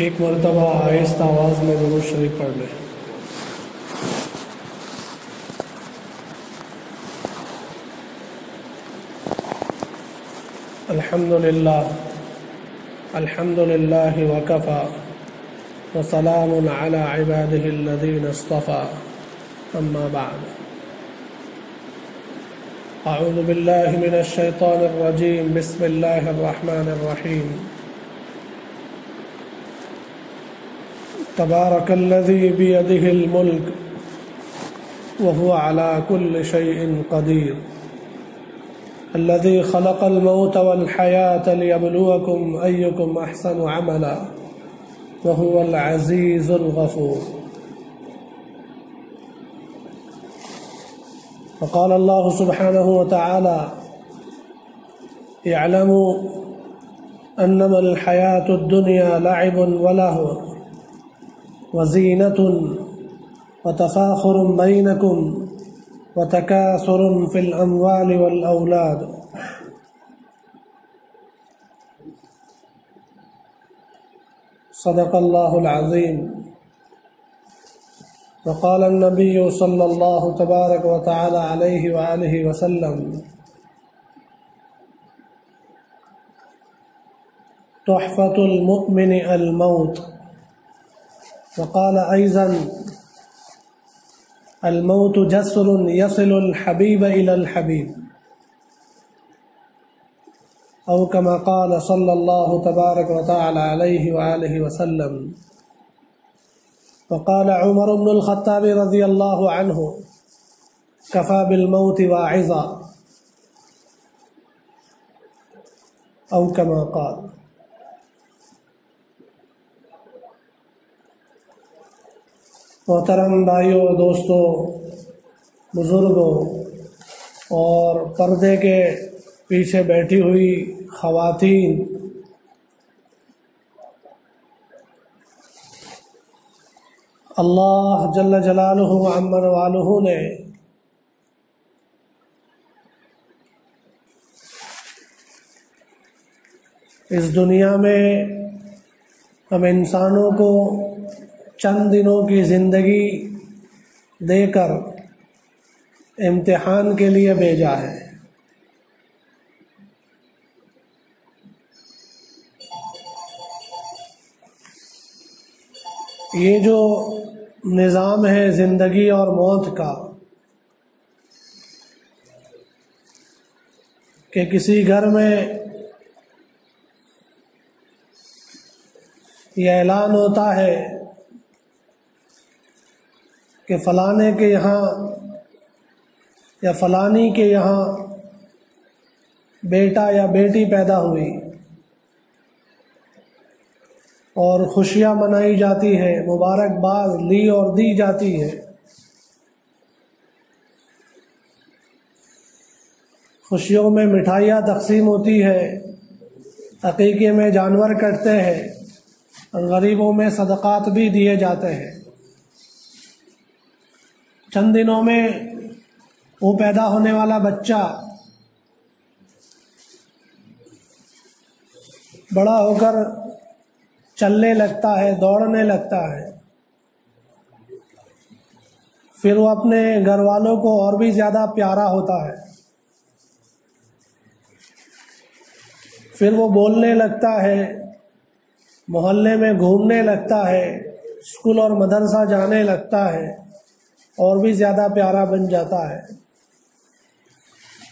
ایک مرتبہ آہستہ آواز میں ضرور شریف پڑھ لیں۔ الحمد للہ الحمد للہ وکفا، وسلام على عباده الذين اصطفى أما بعد۔ أعوذ بالله من الشيطان الرجيم بسم الله الرحمن الرحيم تبارك الذي بيده الملك وهو على كل شيء قدير. الذي خلق الموت والحياة ليبلوكم أيكم أحسن عملا وهو العزيز الغفور. وقال الله سبحانه وتعالى اعلموا أنما الحياة الدنيا لعب وله وزينة وتفاخر بينكم وتكاثر في الأموال والأولاد. صدق الله العظيم. وقال النبي صلى الله تبارك وتعالى عليه وآله وسلم تحفة المؤمن الموت وقال أيضا الموت جسر يصل الحبيب إلى الحبيب. أو كما قال صلى الله تبارك وتعالى عليه وآله وسلم. وقال عمر بن الخطاب رضي الله عنه كفى بالموت واعظا. أو كما قال. محترم بھائیوں دوستوں بزرگوں اور پردے کے پیچھے بیٹھی ہوئی خواتین۔ اللہ جل جلالہ عمر والہ نے اس دنیا میں ہم انسانوں کو چند دنوں کی زندگی دے کر امتحان کے لیے بھیجا ہے۔ یہ جو نظام ہے زندگی اور موت کا، کہ کسی گھر میں یہ اعلان ہوتا ہے کہ فلانے کے یہاں یا فلانی کے یہاں بیٹا یا بیٹی پیدا ہوئی اور خوشیاں منائی جاتی ہے مبارکباد لی اور دی جاتی ہے خوشیوں میں مٹھائیاں تقسیم ہوتی ہے عقیقے میں جانور کٹتے ہیں، غریبوں میں صدقات بھی دیے جاتے ہیں۔ چند دنوں میں وہ پیدا ہونے والا بچہ بڑا ہو کر چلنے لگتا ہے، دوڑنے لگتا ہے۔ پھر وہ اپنے گھر والوں کو اور بھی زیادہ پیارا ہوتا ہے۔ پھر وہ بولنے لگتا ہے، محلے میں گھومنے لگتا ہے، اسکول اور مدرسہ جانے لگتا ہے۔ اور بھی زیادہ پیارا بن جاتا ہے۔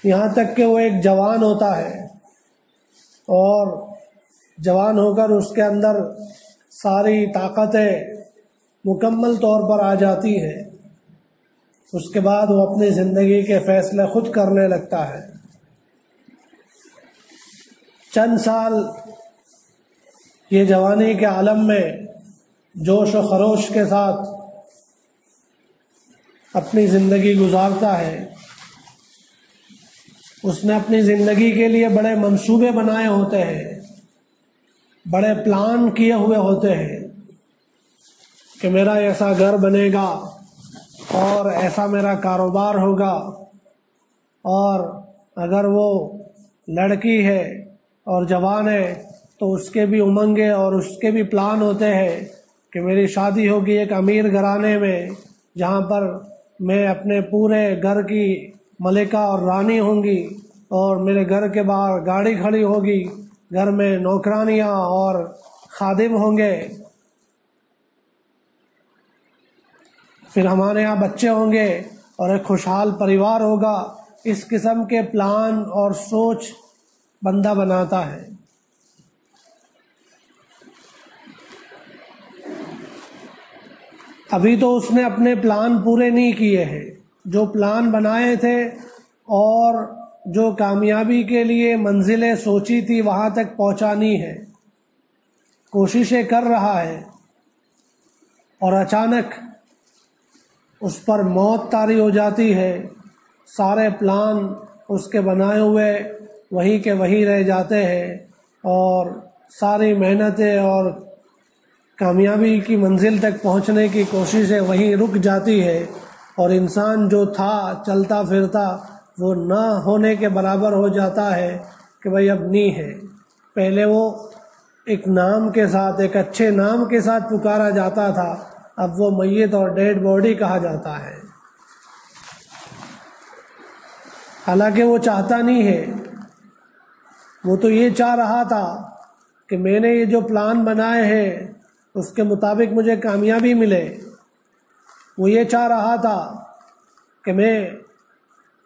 یہاں تک کہ وہ ایک جوان ہوتا ہے۔ اور جوان ہو کر اس کے اندر ساری طاقتیں مکمل طور پر آ جاتی ہے اس کے بعد وہ اپنی زندگی کے فیصلے خود کرنے لگتا ہے۔ چند سال یہ جوانی کے عالم میں جوش و خروش کے ساتھ اپنی زندگی گزارتا ہے۔ اس نے اپنی زندگی کے لیے بڑے منصوبے بنائے ہوتے ہیں، بڑے پلان کیے ہوئے ہوتے ہیں کہ میرا ایسا گھر بنے گا اور ایسا میرا کاروبار ہوگا۔ اور اگر وہ لڑکی ہے اور جوان ہے تو اس کے بھی امنگے اور اس کے بھی پلان ہوتے ہیں کہ میری شادی ہوگی ایک امیر گھرانے میں جہاں پر میں اپنے پورے گھر کی ملکہ اور رانی ہوں گی اور میرے گھر کے باہر گاڑی کھڑی ہوگی۔ گھر میں نوکرانیاں اور خادم ہوں گے۔ پھر ہمارے یہاں بچے ہوں گے اور ایک خوشحال پریوار ہوگا۔ اس قسم کے پلان اور سوچ بندہ بناتا ہے۔ ابھی تو اس نے اپنے پلان پورے نہیں کیے ہیں۔ جو پلان بنائے تھے اور جو کامیابی کے لیے منزلیں سوچی تھی، وہاں تک پہنچانی ہے۔ کوششیں کر رہا ہے۔ اور اچانک اس پر موت تاری ہو جاتی ہے۔ سارے پلان اس کے بنائے ہوئے وہی کے وہی رہ جاتے ہیں اور ساری محنتیں اور کامیابی کی منزل تک پہنچنے کی کوششیں وہیں رک جاتی ہے اور انسان جو تھا، چلتا پھرتا، وہ نہ ہونے کے برابر ہو جاتا ہے کہ بھائی اب نہیں ہے۔ پہلے وہ ایک نام کے ساتھ، ایک اچھے نام کے ساتھ پکارا جاتا تھا، اب وہ میت اور ڈیڈ باڈی کہا جاتا ہے۔ حالانکہ وہ چاہتا نہیں ہے۔ وہ تو یہ چاہ رہا تھا کہ میں نے یہ جو پلان بنائے ہیں اس کے مطابق مجھے کامیابی ملے۔ وہ یہ چاہ رہا تھا کہ میں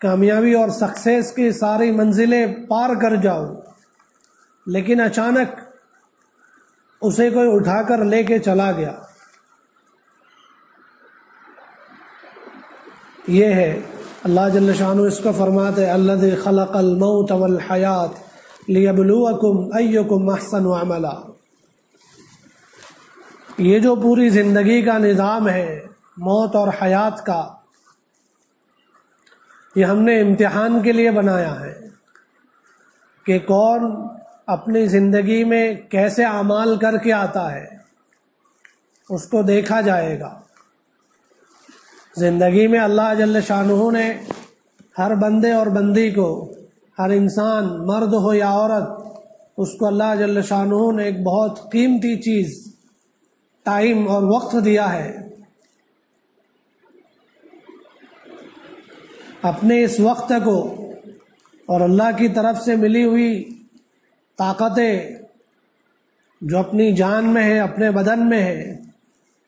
کامیابی اور سکسیس کی ساری منزلیں پار کر جاؤں، لیکن اچانک اسے کوئی اٹھا کر لے کے چلا گیا۔ یہ ہے، اللہ جل شاہ اس کو فرماتے اللہ خلق الموت والحیات لیبلوکم ایکم احسن عملا۔ یہ جو پوری زندگی کا نظام ہے، موت اور حیات کا، یہ ہم نے امتحان کے لیے بنایا ہے کہ کون اپنی زندگی میں کیسے اعمال کر کے آتا ہے، اس کو دیکھا جائے گا۔ زندگی میں اللہ جل شاہ نے ہر بندے اور بندی کو، ہر انسان، مرد ہو یا عورت، اس کو اللہ جل شاہ نے ایک بہت قیمتی چیز ٹائم اور وقت دیا ہے۔ اپنے اس وقت کو اور اللہ کی طرف سے ملی ہوئی طاقتیں جو اپنی جان میں ہے اپنے بدن میں ہے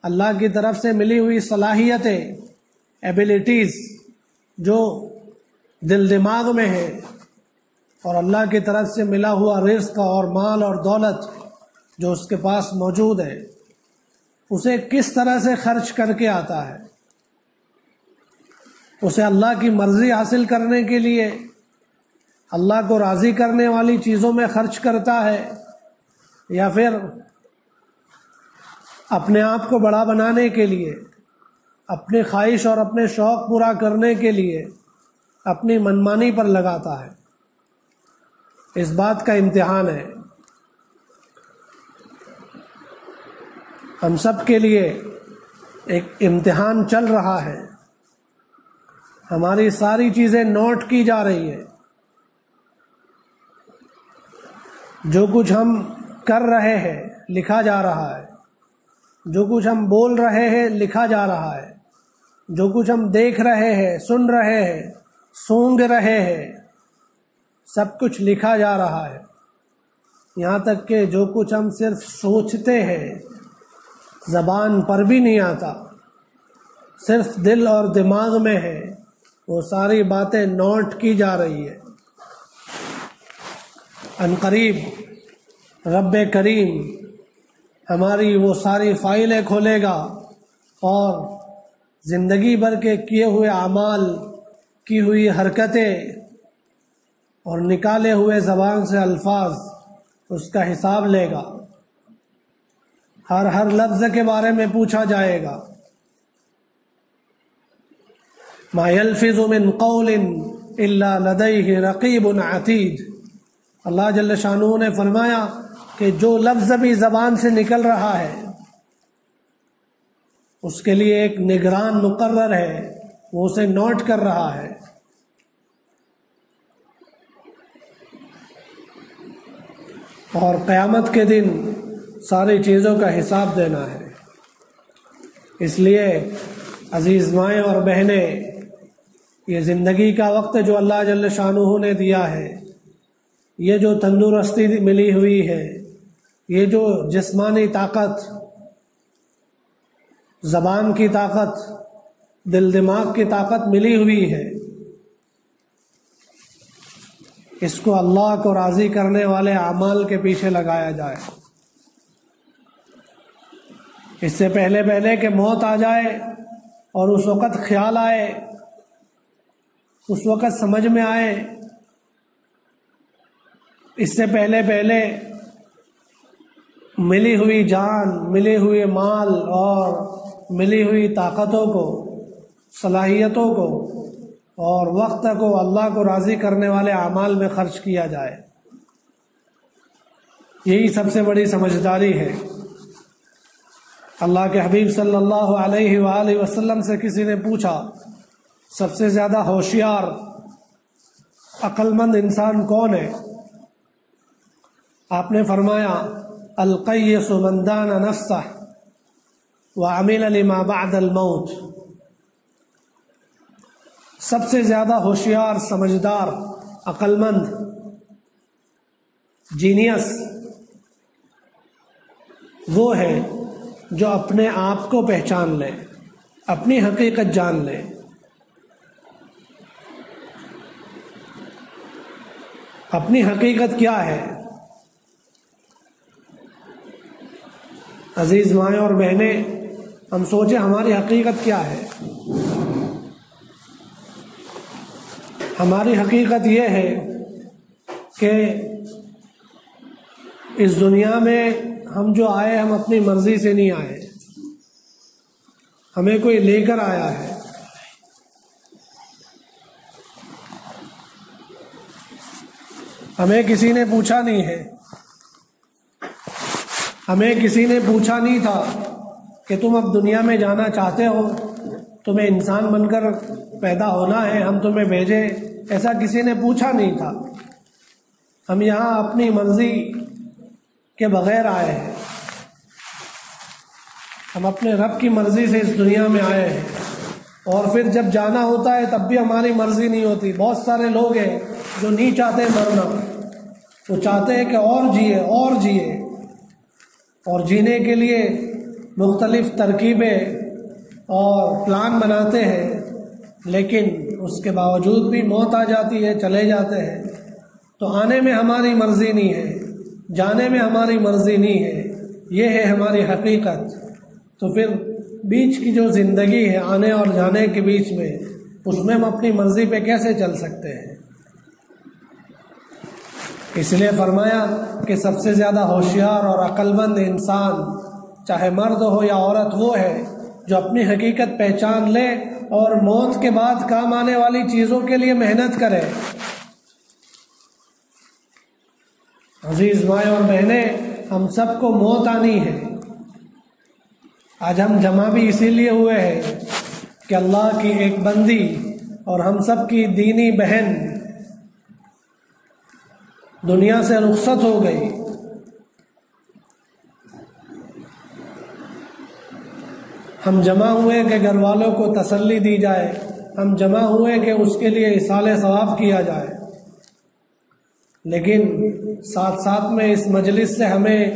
اللہ کی طرف سے ملی ہوئی صلاحیتیں ایبیلیٹیز جو دل دماغ میں ہے اور اللہ کی طرف سے ملا ہوا رزق اور مال اور دولت جو اس کے پاس موجود ہے اسے کس طرح سے خرچ کر کے آتا ہے؟ اسے اللہ کی مرضی حاصل کرنے کے لیے، اللہ کو راضی کرنے والی چیزوں میں خرچ کرتا ہے، یا پھر اپنے آپ کو بڑا بنانے کے لیے، اپنی خواہش اور اپنے شوق پورا کرنے کے لیے اپنی منمانی پر لگاتا ہے۔ اس بات کا امتحان ہے۔ ہم سب کے لیے ایک امتحان چل رہا ہے۔ ہماری ساری چیزیں نوٹ کی جا رہی ہے جو کچھ ہم کر رہے ہیں، لکھا جا رہا ہے۔ جو کچھ ہم بول رہے ہیں، لکھا جا رہا ہے۔ جو کچھ ہم دیکھ رہے ہیں، سن رہے ہیں، سونگ رہے ہیں، سب کچھ لکھا جا رہا ہے۔ یہاں تک کہ جو کچھ ہم صرف سوچتے ہیں زبان پر بھی نہیں آتا۔ صرف دل اور دماغ میں ہے۔ وہ ساری باتیں نوٹ کی جا رہی ہے ان قریب، رب کریم ہماری وہ ساری فائلیں کھولے گا اور زندگی بھر کے کیے ہوئے اعمال، کی ہوئی حرکتیں اور نکالے ہوئے زبان سے الفاظ اس کا حساب لے گا۔ ہر ہر لفظ کے بارے میں پوچھا جائے گا۔ ما يلفظ من قول الا لديه رقیب عتید۔ اللہ جل شانو نے فرمایا کہ جو لفظ بھی زبان سے نکل رہا ہے، اس کے لیے ایک نگران مقرر ہے، وہ اسے نوٹ کر رہا ہے۔ اور قیامت کے دن ساری چیزوں کا حساب دینا ہے۔ اس لیے عزیز مائیں اور بہنیں، یہ زندگی کا وقت جو اللہ جل شاہ نے دیا ہے۔ یہ جو تندرستی ملی ہوئی ہے، یہ جو جسمانی طاقت، زبان کی طاقت، دل دماغ کی طاقت ملی ہوئی ہے۔ اس کو اللہ کو راضی کرنے والے اعمال کے پیچھے لگایا جائے۔ اس سے پہلے پہلے کہ موت آ جائے اور اس وقت خیال آئے، اس وقت سمجھ میں آئے، اس سے پہلے پہلے ملی ہوئی جان، ملی ہوئی مال اور ملی ہوئی طاقتوں کو، صلاحیتوں کو اور وقت کو اللہ کو راضی کرنے والے اعمال میں خرچ کیا جائے۔ یہی سب سے بڑی سمجھداری ہے۔ اللہ کے حبیب صلی اللہ علیہ وآلہ وسلم سے کسی نے پوچھا، سب سے زیادہ ہوشیار عقل مند انسان کون ہے؟ آپ نے فرمایا، القیس مندان نفسہ وعمل لما بعد الموت۔ سب سے زیادہ ہوشیار، سمجھدار عقل مند جینیس وہ ہے جو اپنے آپ کو پہچان لے، اپنی حقیقت جان لے۔ اپنی حقیقت کیا ہے؟ عزیز مائیں اور بہنیں، ہم سوچیں ہماری حقیقت کیا ہے؟ ہماری حقیقت یہ ہے کہ اس دنیا میں ہم جو آئے، ہم اپنی مرضی سے نہیں آئے۔ ہمیں کوئی لے کر آیا ہے۔ ہمیں کسی نے پوچھا نہیں ہے۔ ہمیں کسی نے پوچھا نہیں تھا کہ تم اب دنیا میں جانا چاہتے ہو۔ تمہیں انسان بن کر پیدا ہونا ہے، ہم تمہیں بھیجے ایسا کسی نے پوچھا نہیں تھا۔ ہم یہاں اپنی مرضی کے بغیر آئے ہیں۔ ہم اپنے رب کی مرضی سے اس دنیا میں آئے ہیں۔ اور پھر جب جانا ہوتا ہے تب بھی ہماری مرضی نہیں ہوتی۔ بہت سارے لوگ ہیں جو نہیں چاہتے مرنا۔ وہ چاہتے ہیں کہ اور جیے اور جیے۔ اور جینے کے لیے مختلف ترکیبیں اور پلان بناتے ہیں۔ لیکن اس کے باوجود بھی موت آ جاتی ہے، چلے جاتے ہیں۔ تو آنے میں ہماری مرضی نہیں ہے۔ جانے میں ہماری مرضی نہیں ہے، یہ ہے ہماری حقیقت۔ تو پھر بیچ کی جو زندگی ہے، آنے اور جانے کے بیچ میں، اس میں ہم اپنی مرضی پہ کیسے چل سکتے ہیں؟ اس لیے فرمایا کہ سب سے زیادہ ہوشیار اور عقل مند انسان، چاہے مرد ہو یا عورت، وہ ہے جو اپنی حقیقت پہچان لے اور موت کے بعد کام آنے والی چیزوں کے لیے محنت کرے۔ عزیز مائیں اور بہنیں، ہم سب کو موت آنی ہے۔ آج ہم جمع بھی اسی لیے ہوئے ہیں کہ اللہ کی ایک بندی اور ہم سب کی دینی بہن دنیا سے رخصت ہو گئی۔ ہم جمع ہوئے کہ گھر والوں کو تسلی دی جائے۔ ہم جمع ہوئے کہ اس کے لیے اصال ثواب کیا جائے۔ لیکن ساتھ ساتھ میں اس مجلس سے ہمیں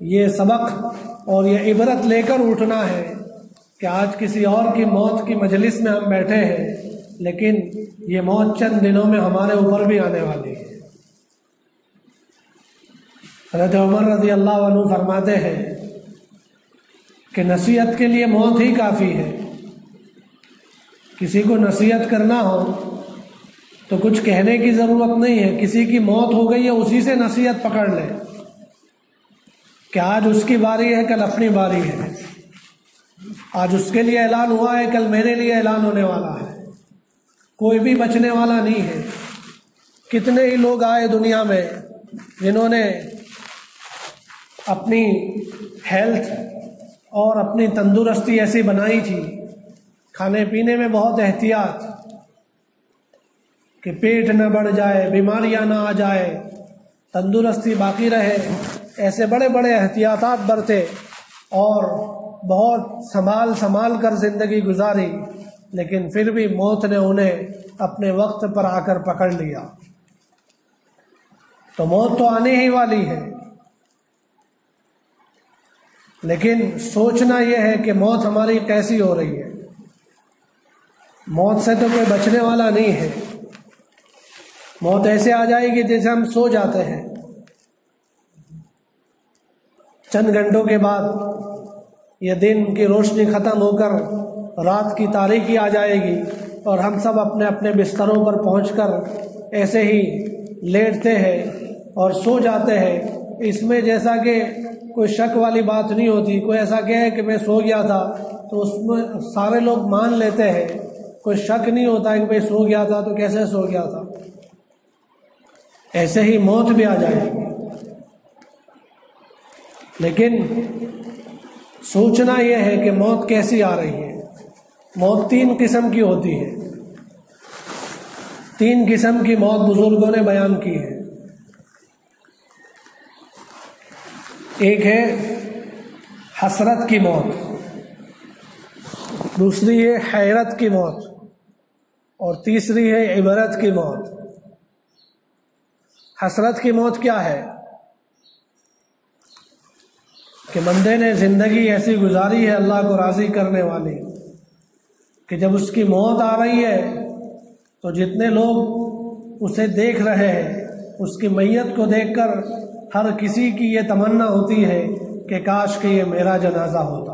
یہ سبق اور یہ عبرت لے کر اٹھنا ہے کہ آج کسی اور کی موت کی مجلس میں ہم بیٹھے ہیں، لیکن یہ موت چند دنوں میں ہمارے اوپر بھی آنے والی ہے۔ حضرت عمر رضی اللہ عنہ فرماتے ہیں کہ نصیحت کے لیے موت ہی کافی ہے۔ کسی کو نصیحت کرنا ہو تو کچھ کہنے کی ضرورت نہیں ہے۔ کسی کی موت ہو گئی ہے، اسی سے نصیحت پکڑ لے۔ کہ آج اس کی باری ہے، کل اپنی باری ہے۔ آج اس کے لیے اعلان ہوا ہے، کل میرے لیے اعلان ہونے والا ہے۔ کوئی بھی بچنے والا نہیں ہے۔ کتنے ہی لوگ آئے دنیا میں جنہوں نے اپنی ہیلتھ اور اپنی تندرستی ایسی بنائی تھی۔ کھانے پینے میں بہت احتیاط۔ کہ پیٹ نہ بڑھ جائے، بیماریاں نہ آ جائے، تندرستی باقی رہے، ایسے بڑے بڑے احتیاطات برتے اور بہت سنبھال سنبھال کر زندگی گزاری، لیکن پھر بھی موت نے انہیں اپنے وقت پر آ کر پکڑ لیا۔ تو موت تو آنے ہی والی ہے، لیکن سوچنا یہ ہے کہ موت ہماری کیسی ہو رہی ہے۔ موت سے تو کوئی بچنے والا نہیں ہے۔ موت ایسے آ جائے گی جیسے ہم سو جاتے ہیں۔ چند گھنٹوں کے بعد یہ دن کی روشنی ختم ہو کر رات کی تاریخی آ جائے گی اور ہم سب اپنے اپنے بستروں پر پہنچ کر ایسے ہی لیٹتے ہیں اور سو جاتے ہیں۔ اس میں جیسا کہ کوئی شک والی بات نہیں ہوتی، کوئی ایسا کہے کہ میں سو گیا تھا تو اس میں سارے لوگ مان لیتے ہیں۔ کوئی شک نہیں ہوتا کہ میں سو گیا تھا تو کیسے سو گیا تھا۔ ایسے ہی موت بھی آ جائے۔ گی لیکن سوچنا یہ ہے کہ موت کیسی آ رہی ہے۔ موت تین قسم کی ہوتی ہے۔ تین قسم کی موت بزرگوں نے بیان کی ہے۔ ایک ہے حسرت کی موت۔ دوسری ہے حیرت کی موت۔ اور تیسری ہے عبرت کی موت۔ حسرت کی موت کیا ہے؟ کہ بندے نے زندگی ایسی گزاری ہے اللہ کو راضی کرنے والی کہ جب اس کی موت آ رہی ہے تو جتنے لوگ اسے دیکھ رہے ہیں، اس کی میت کو دیکھ کر ہر کسی کی یہ تمنا ہوتی ہے کہ کاش کہ یہ میرا جنازہ ہوتا۔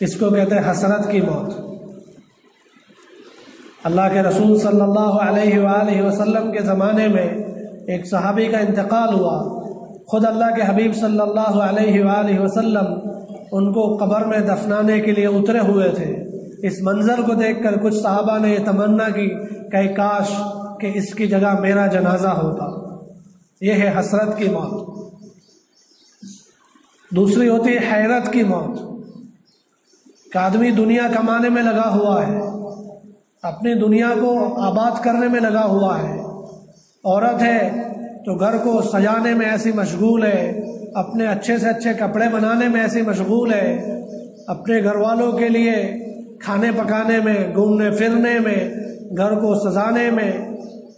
اس کو کہتے ہیں حسرت کی موت۔ اللہ کے رسول صلی اللہ علیہ وآلہ وسلم کے زمانے میں ایک صحابی کا انتقال ہوا۔ خود اللہ کے حبیب صلی اللہ علیہ وآلہ وسلم ان کو قبر میں دفنانے کے لیے اترے ہوئے تھے۔ اس منظر کو دیکھ کر کچھ صحابہ نے یہ تمنا کی کہ کاش کہ اس کی جگہ میرا جنازہ ہوتا۔ یہ ہے حسرت کی موت۔ دوسری ہوتی ہے حیرت کی موت۔ کہ آدمی دنیا کمانے میں لگا ہوا ہے۔ اپنی دنیا کو آباد کرنے میں لگا ہوا ہے۔ عورت ہے تو گھر کو سجانے میں ایسی مشغول ہے، اپنے اچھے سے اچھے کپڑے بنانے میں ایسی مشغول ہے۔ اپنے گھر والوں کے لیے کھانے پکانے میں، گھومنے پھرنے میں، گھر کو سجانے میں،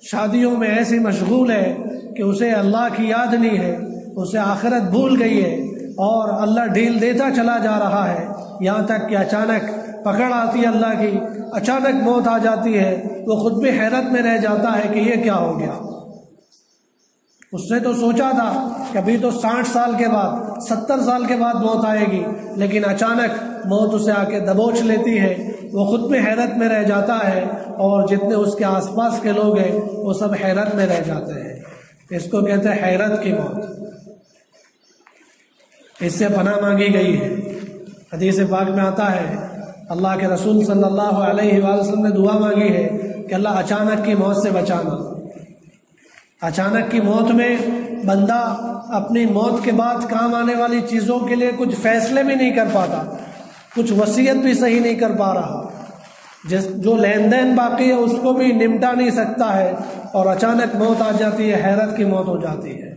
شادیوں میں ایسی مشغول ہے کہ اسے اللہ کی یاد نہیں ہے، اسے آخرت بھول گئی ہے اور اللہ ڈھیل دیتا چلا جا رہا ہے۔ یہاں تک کہ اچانک پکڑ آتی ہے اللہ کی، اچانک موت آ جاتی ہے، وہ خود بھی حیرت میں رہ جاتا ہے کہ یہ کیا ہو گیا۔ اس نے تو سوچا تھا کہ ابھی تو ساٹھ سال کے بعد، ستر سال کے بعد موت آئے گی، لیکن اچانک موت اسے آ کے دبوچ لیتی ہے۔ وہ خود بھی حیرت میں رہ جاتا ہے اور جتنے اس کے آس پاس کے لوگ ہیں، وہ سب حیرت میں رہ جاتے ہیں۔ اس کو کہتے ہیں حیرت کی موت۔ اس سے پناہ مانگی گئی ہے۔ حدیث پاک میں آتا ہے اللہ کے رسول صلی اللہ علیہ وآلہ وسلم نے دعا مانگی ہے کہ اللہ اچانک کی موت سے بچانا۔ اچانک کی موت میں بندہ اپنی موت کے بعد کام آنے والی چیزوں کے لیے کچھ فیصلے بھی نہیں کر پاتا، کچھ وصیت بھی صحیح نہیں کر پا رہا۔ جس جو لین دین باقی ہے، اس کو بھی نمٹا نہیں سکتا ہے اور اچانک موت آ جاتی ہے، حیرت کی موت ہو جاتی ہے۔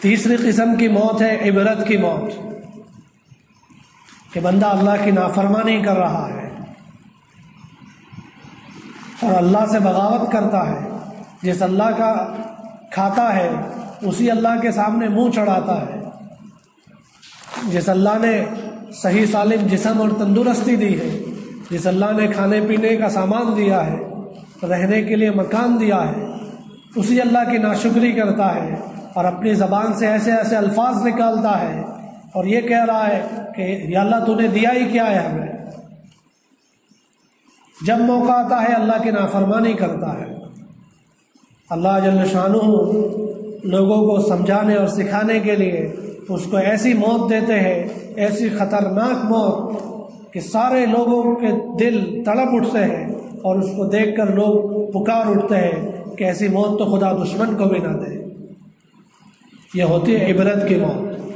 تیسری قسم کی موت ہے، عبرت کی موت۔ کہ بندہ اللہ کی نافرمانی کر رہا ہے اور اللہ سے بغاوت کرتا ہے، جس اللہ کا کھاتا ہے، اسی اللہ کے سامنے منہ چڑھاتا ہے۔ جس اللہ نے صحیح سالم جسم اور تندرستی دی ہے، جس اللہ نے کھانے پینے کا سامان دیا ہے، رہنے کے لیے مکان دیا ہے، اسی اللہ کی ناشکری کرتا ہے اور اپنی زبان سے ایسے ایسے الفاظ نکالتا ہے۔ اور یہ کہہ رہا ہے کہ یا اللہ تو نے دیا ہی کیا ہے ہمیں۔ جب موقع آتا ہے اللہ کی نافرمانی کرتا ہے۔ اللہ جل شانہ لوگوں کو سمجھانے اور سکھانے کے لیے اس کو ایسی موت دیتے ہیں، ایسی خطرناک موت کہ سارے لوگوں کے دل تڑپ اٹھتے ہیں اور اس کو دیکھ کر لوگ پکار اٹھتے ہیں کہ ایسی موت تو خدا دشمن کو بھی نہ دے۔ یہ ہوتی ہے عبرت کی موت۔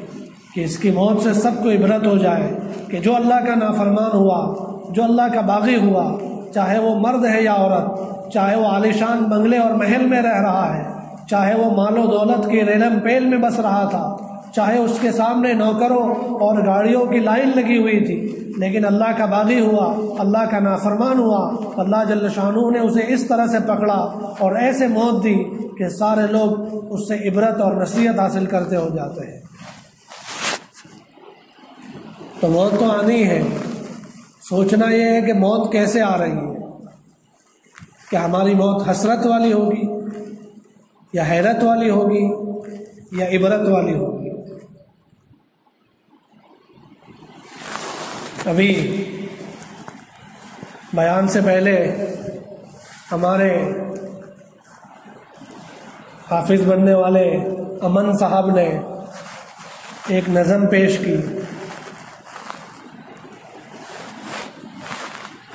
کہ اس کی موت سے سب کو عبرت ہو جائے کہ جو اللہ کا نافرمان ہوا، جو اللہ کا باغی ہوا، چاہے وہ مرد ہے یا عورت، چاہے وہ عالیشان بنگلے اور محل میں رہ رہا ہے، چاہے وہ مال و دولت کے ریلم پیل میں بس رہا تھا، چاہے اس کے سامنے نوکروں اور گاڑیوں کی لائن لگی ہوئی تھی، لیکن اللہ کا باغی ہوا، اللہ کا نافرمان ہوا، اللہ جل شاہ نے اسے اس طرح سے پکڑا اور ایسے موت دی کہ سارے لوگ اس سے عبرت اور نصیحت حاصل کرتے ہو جاتے ہیں۔ تو موت تو آنی ہے۔ سوچنا یہ ہے کہ موت کیسے آ رہی ہے؟ کہ ہماری موت حسرت والی ہوگی؟ یا حیرت والی ہوگی؟ یا عبرت والی ہوگی؟ ابھی بیان سے پہلے ہمارے حافظ بننے والے امن صاحب نے ایک نظم پیش کی۔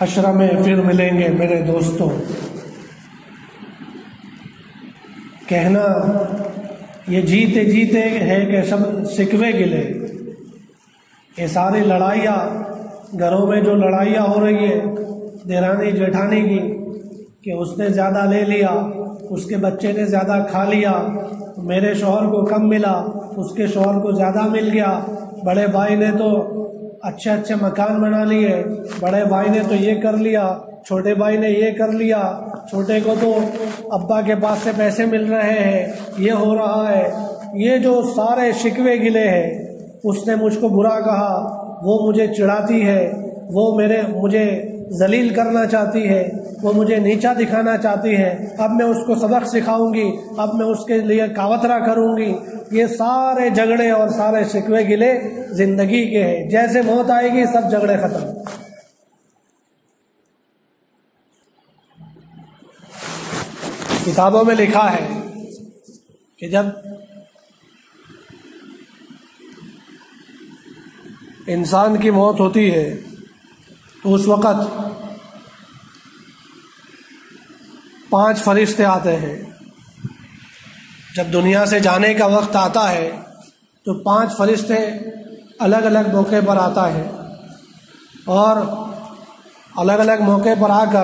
حشرہ میں پھر ملیں گے میرے دوستوں کہنا یہ جیتے جیتے ہے کہ سب سکوے گلے۔ یہ ساری لڑائیاں گھروں میں جو لڑائیاں ہو رہی ہے دیرانی جیٹھانی کی، کہ اس نے زیادہ لے لیا، اس کے بچے نے زیادہ کھا لیا، میرے شوہر کو کم ملا، اس کے شوہر کو زیادہ مل گیا، بڑے بھائی نے تو اچھے اچھے مکان بنا لیے۔ بڑے بھائی نے تو یہ کر لیا، چھوٹے بھائی نے یہ کر لیا۔ چھوٹے کو تو ابا کے پاس سے پیسے مل رہے ہیں۔ یہ ہو رہا ہے۔ یہ جو سارے شکوے گلے ہیں، اس نے مجھ کو برا کہا۔ وہ مجھے چڑھاتی ہے۔ وہ میرے، مجھے ذلیل کرنا چاہتی ہے، وہ مجھے نیچا دکھانا چاہتی ہے۔ اب میں اس کو سبق سکھاؤں گی، اب میں اس کے لیے کاوترا کروں گی۔ یہ سارے جھگڑے اور سارے شکوے گلے زندگی کے ہیں۔ جیسے موت آئے گی، سب جھگڑے ختم۔ کتابوں میں لکھا ہے کہ جب انسان کی موت ہوتی ہے تو اس وقت پانچ فرشتے آتے ہیں۔ جب دنیا سے جانے کا وقت آتا ہے، تو پانچ فرشتے الگ الگ موقع پر آتا ہے۔ اور الگ الگ موقع پر آ کر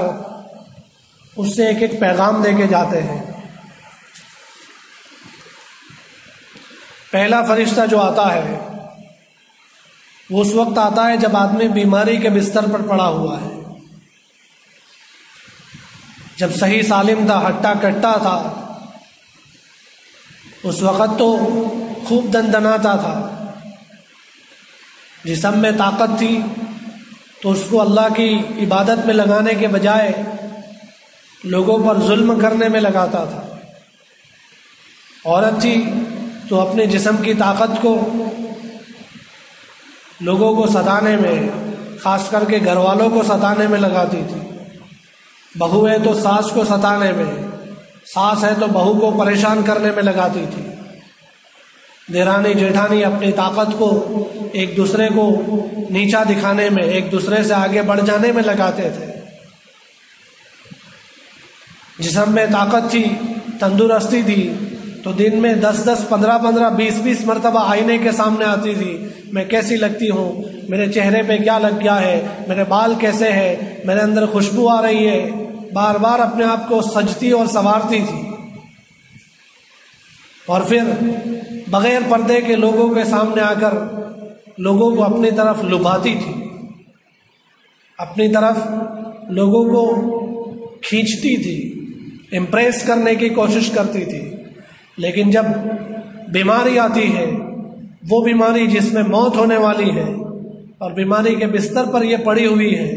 اس سے ایک ایک پیغام دے کے جاتے ہیں۔ پہلا فرشتہ جو آتا ہے وہ اس وقت آتا ہے جب آدمی بیماری کے بستر پر پڑا ہوا ہے۔ جب صحیح سالم تھا، ہٹا کٹا تھا، اس وقت تو خوب دن دناتا تھا جسم میں طاقت تھی، تو اس کو اللہ کی عبادت میں لگانے کے بجائے لوگوں پر ظلم کرنے میں لگاتا تھا۔ عورت تھی تو اپنے جسم کی طاقت کو لوگوں کو ستانے میں، خاص کر کے گھر والوں کو ستانے میں لگاتی تھی۔ بہو ہے تو ساس کو ستانے میں، ساس ہے تو بہو کو پریشان کرنے میں لگاتی تھی۔ دیرانی جیٹھانی اپنی طاقت کو ایک دوسرے کو نیچا دکھانے میں، ایک دوسرے سے آگے بڑھ جانے میں لگاتے تھے۔ جسم میں طاقت تھی، تندرستی تھی تو دن میں دس دس پندرہ پندرہ بیس بیس مرتبہ آئینے کے سامنے آتی تھی۔ میں کیسی لگتی ہوں؟ میرے چہرے پہ کیا لگ گیا ہے؟ میرے بال کیسے ہے میرے اندر خوشبو آ رہی ہے۔ بار بار اپنے آپ کو سجتی اور سنوارتی تھی۔ اور پھر بغیر پردے کے لوگوں کے سامنے آ کر لوگوں کو اپنی طرف لبھاتی تھی۔ اپنی طرف لوگوں کو کھینچتی تھی۔ امپریس کرنے کی کوشش کرتی تھی۔ لیکن جب بیماری آتی ہے، وہ بیماری جس میں موت ہونے والی ہے اور بیماری کے بستر پر یہ پڑی ہوئی ہے،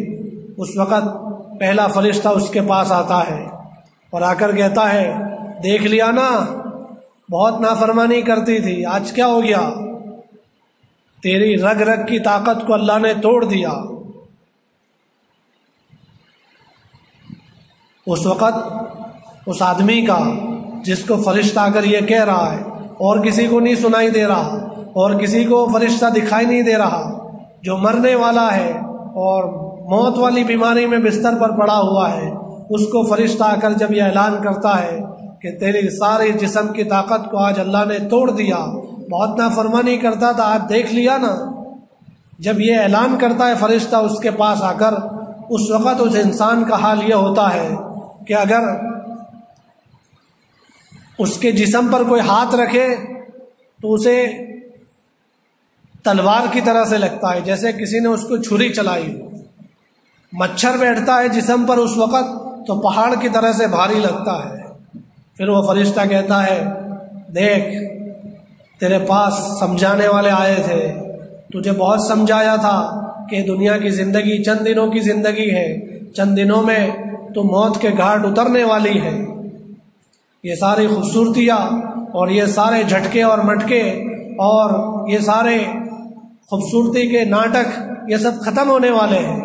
اس وقت پہلا فرشتہ اس کے پاس آتا ہے اور آ کر کہتا ہے، دیکھ لیا نا، بہت نافرمانی کرتی تھی، آج کیا ہو گیا؟ تیری رگ رگ کی طاقت کو اللہ نے توڑ دیا۔ اس وقت اس آدمی کا جس کو فرشتہ اگر یہ کہہ رہا ہے، اور کسی کو نہیں سنائی دے رہا، اور کسی کو فرشتہ دکھائی نہیں دے رہا، جو مرنے والا ہے اور موت والی بیماری میں بستر پر پڑا ہوا ہے، اس کو فرشتہ آ کر جب یہ اعلان کرتا ہے کہ تیری ساری جسم کی طاقت کو آج اللہ نے توڑ دیا، بہت نافرمانی کرتا تھا آج دیکھ لیا نا۔ جب یہ اعلان کرتا ہے فرشتہ اس کے پاس آ کر، اس وقت اس انسان کا حال یہ ہوتا ہے کہ اگر اس کے جسم پر کوئی ہاتھ رکھے تو اسے تلوار کی طرح سے لگتا ہے، جیسے کسی نے اس کو چھری چلائی ہو۔ مچھر بیٹھتا ہے جسم پر اس وقت تو پہاڑ کی طرح سے بھاری لگتا ہے۔ پھر وہ فرشتہ کہتا ہے، دیکھ، تیرے پاس سمجھانے والے آئے تھے۔ تجھے بہت سمجھایا تھا کہ دنیا کی زندگی چند دنوں کی زندگی ہے۔ چند دنوں میں تو موت کے گھاٹ اترنے والی ہے۔ یہ ساری خوبصورتیاں اور یہ سارے جھٹکے اور مٹکے اور یہ سارے خوبصورتی کے ناٹک یہ سب ختم ہونے والے ہیں۔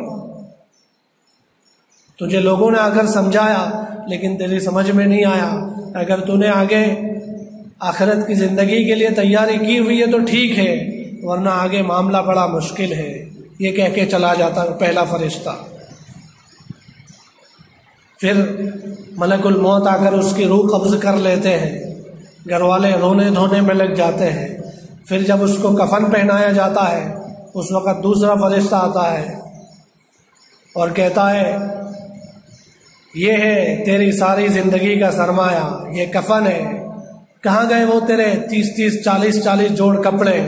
تجھے لوگوں نے اگر سمجھایا، لیکن تیری سمجھ میں نہیں آیا۔ اگر تو نے آگے آخرت کی زندگی کے لیے تیاری کی ہوئی ہے تو ٹھیک ہے، ورنہ آگے معاملہ بڑا مشکل ہے۔ یہ کہہ کے چلا جاتا پہلا فرشتہ۔ پھر ملک الموت آ کر اس کی روح قبض کر لیتے ہیں۔ گھر والے رونے دھونے میں لگ جاتے ہیں۔ پھر جب اس کو کفن پہنایا جاتا ہے، اس وقت دوسرا فرشتہ آتا ہے اور کہتا ہے، یہ ہے تیری ساری زندگی کا سرمایہ، یہ کفن ہے۔ کہاں گئے وہ تیرے تیس تیس چالیس چالیس جوڑ کپڑے؟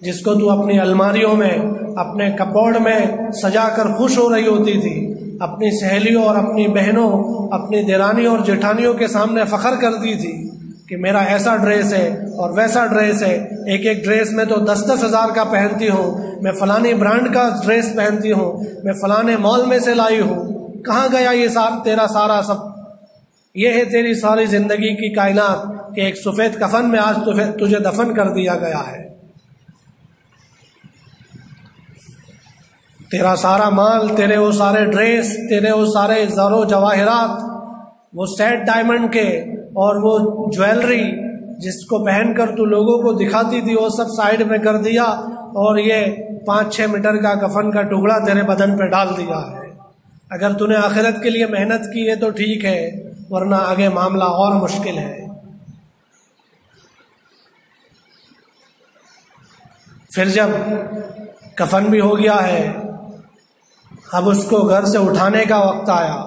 جس کو تو اپنی الماریوں میں، اپنے کپوڑ میں سجا کر خوش ہو رہی ہوتی تھی۔ اپنی سہیلیوں اور اپنی بہنوں، اپنی دیرانی اور جٹھانیوں کے سامنے فخر کرتی تھی کہ میرا ایسا ڈریس ہے اور ویسا ڈریس ہے۔ ایک ایک ڈریس میں تو دس دس ہزار کا پہنتی ہوں۔ میں فلانی برانڈ کا ڈریس پہنتی ہوں۔ میں فلانے مال میں سے لائی ہوں۔ کہاں گیا یہ سار تیرا سارا سب؟ یہ ہے تیری ساری زندگی کی کائنات کہ ایک سفید کفن میں آج تجھے دفن کر دیا گیا ہے۔ تیرا سارا مال، تیرے وہ سارے ڈریس تیرے وہ سارے زر و جواہرات، وہ سیٹ ڈائمنڈ کے اور وہ جویلری جس کو پہن کر تو لوگوں کو دکھاتی تھی، وہ سب سائڈ میں کر دیا اور یہ پانچ چھ میٹر کا کفن کا ٹکڑا تیرے بدن پہ ڈال دیا ہے۔ اگر تو نے آخرت کے لیے محنت کی ہے تو ٹھیک ہے، ورنہ آگے معاملہ اور مشکل ہے۔ پھر جب کفن بھی ہو گیا ہے اب اس کو گھر سے اٹھانے کا وقت آیا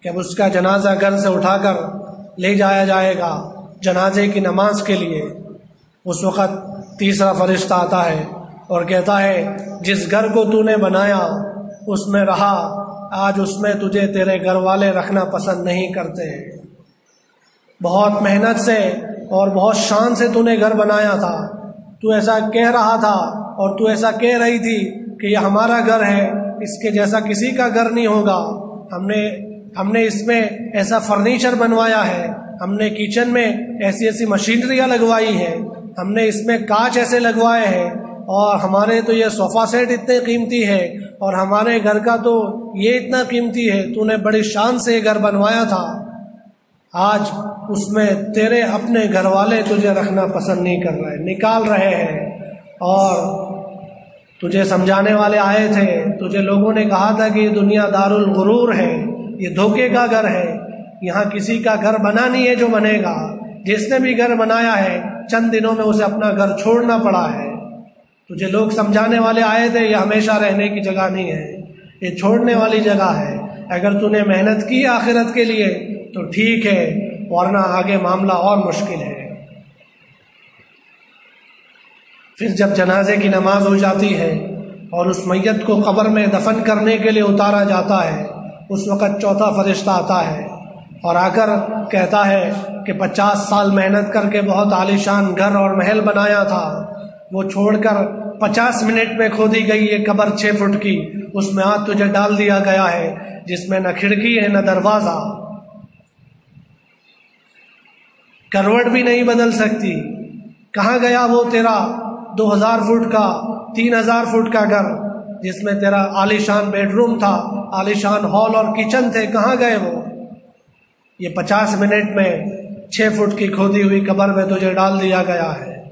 کہ اب اس کا جنازہ گھر سے اٹھا کر لے جایا جائے گا جنازے کی نماز کے لیے۔ اس وقت تیسرا فرشتہ آتا ہے اور کہتا ہے، جس گھر کو تو نے بنایا، اس میں رہا، آج اس میں تجھے تیرے گھر والے رکھنا پسند نہیں کرتے۔ بہت محنت سے اور بہت شان سے تو نے گھر بنایا تھا۔ تو ایسا کہہ رہا تھا اور تو ایسا کہہ رہی تھی کہ یہ ہمارا گھر ہے۔ اس کے جیسا کسی کا گھر نہیں ہوگا۔ ہم نے ہم نے اس میں ایسا فرنیچر بنوایا ہے۔ ہم نے کچن میں ایسی ایسی مشینریاں لگوائی ہیں۔ ہم نے اس میں کاچ ایسے لگوائے ہیں۔ اور ہمارے تو یہ صوفہ سیٹ اتنے قیمتی ہے اور ہمارے گھر کا تو یہ اتنا قیمتی ہے۔ تو نے بڑی شان سے یہ گھر بنوایا تھا۔ آج اس میں تیرے اپنے گھر والے تجھے رکھنا پسند نہیں کر رہے، نکال رہے ہیں۔ اور تجھے سمجھانے والے آئے تھے، تجھے لوگوں نے کہا تھا کہ یہ دنیا دار الغرور ہے، یہ دھوکے کا گھر ہے، یہاں کسی کا گھر بنا نہیں ہے جو بنے گا۔ جس نے بھی گھر بنایا ہے، چند دنوں میں اسے اپنا گھر چھوڑنا پڑا ہے۔ تجھے لوگ سمجھانے والے آئے تھے، یہ ہمیشہ رہنے کی جگہ نہیں ہے، یہ چھوڑنے والی جگہ ہے۔ اگر تو نے محنت کی آخرت کے لیے، تو ٹھیک ہے، ورنہ آگے معاملہ اور مشکل ہے۔ پھر جب جنازے کی نماز ہو جاتی ہے اور اس میت کو قبر میں دفن کرنے کے لیے اتارا جاتا ہے، اس وقت چوتھا فرشتہ آتا ہے اور آ کر کہتا ہے کہ پچاس سال محنت کر کے بہت عالیشان گھر اور محل بنایا تھا۔ وہ چھوڑ کر پچاس منٹ میں کھودی گئی یہ قبر چھ فٹ کی۔ اس میں ہاتھ تجھے ڈال دیا گیا ہے، جس میں نہ کھڑکی ہے، نہ دروازہ۔ کروٹ بھی نہیں بدل سکتی۔ کہاں گیا وہ تیرا؟ دو ہزار فٹ کا، تین ہزار فٹ کا گھر، جس میں تیرا عالیشان بیڈ روم تھا، عالیشان ہال اور کچن تھے، کہاں گئے وہ؟ یہ پچاس منٹ میں چھ فٹ کی کھودی ہوئی قبر میں تجھے ڈال دیا گیا ہے۔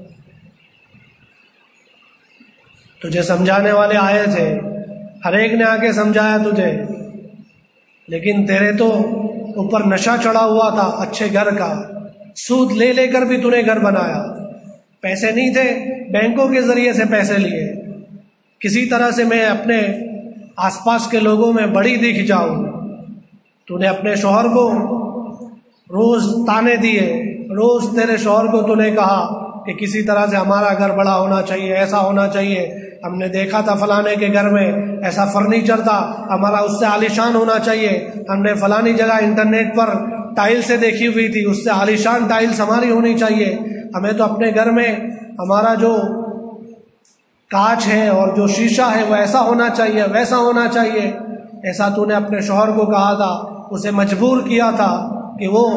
تجھے سمجھانے والے آئے تھے، ہر ایک نے آ کے سمجھایا تجھے۔ لیکن تیرے تو اوپر نشہ چڑھا ہوا تھا اچھے گھر کا، سود لے لے کر بھی نے گھر بنایا۔ پیسے نہیں تھے بینکوں کے ذریعے سے پیسے لیے۔ کسی طرح سے میں اپنے آس پاس کے لوگوں میں بڑی دکھ جاؤں۔ تو نے اپنے شوہر کو روز تانے دیے۔ روز تیرے شوہر کو تو نے کہا کہ کسی طرح سے ہمارا گھر بڑا ہونا چاہیے، ایسا ہونا چاہیے۔ ہم نے دیکھا تھا فلانے کے گھر میں ایسا فرنیچر تھا، ہمارا اس سے عالیشان ہونا چاہیے۔ ہم نے فلانی جگہ انٹرنیٹ پر ٹائل سے دیکھی ہوئی تھی، اس سے عالیشان ٹائلس ہماری ہونی چاہیے۔ ہمیں تو اپنے گھر میں ہمارا جو کاچ ہے اور جو شیشہ ہے وہ ایسا ہونا چاہیے، ویسا ہونا چاہیے۔ ایسا تو نے اپنے شوہر کو کہا تھا، اسے مجبور کیا تھا کہ وہ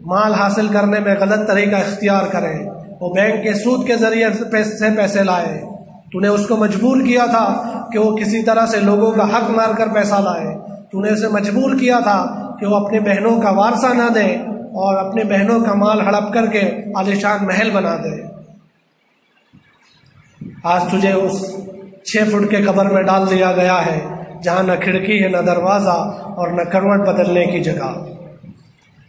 مال حاصل کرنے میں غلط طریقہ اختیار کرے۔ وہ بینک کے سود کے ذریعے سے پیسے لائے۔ تو نے اس کو مجبور کیا تھا کہ وہ کسی طرح سے لوگوں کا حق مار کر پیسہ لائے۔ تو نے اسے مجبور کیا تھا کہ وہ اپنی بہنوں کا وارثہ نہ دے اور اپنی بہنوں کا مال ہڑپ کر کے عالیشان محل بنا دے۔ آج تجھے اس چھ فٹ کے قبر میں ڈال دیا گیا ہے، جہاں نہ کھڑکی ہے، نہ دروازہ اور نہ کروٹ بدلنے کی جگہ۔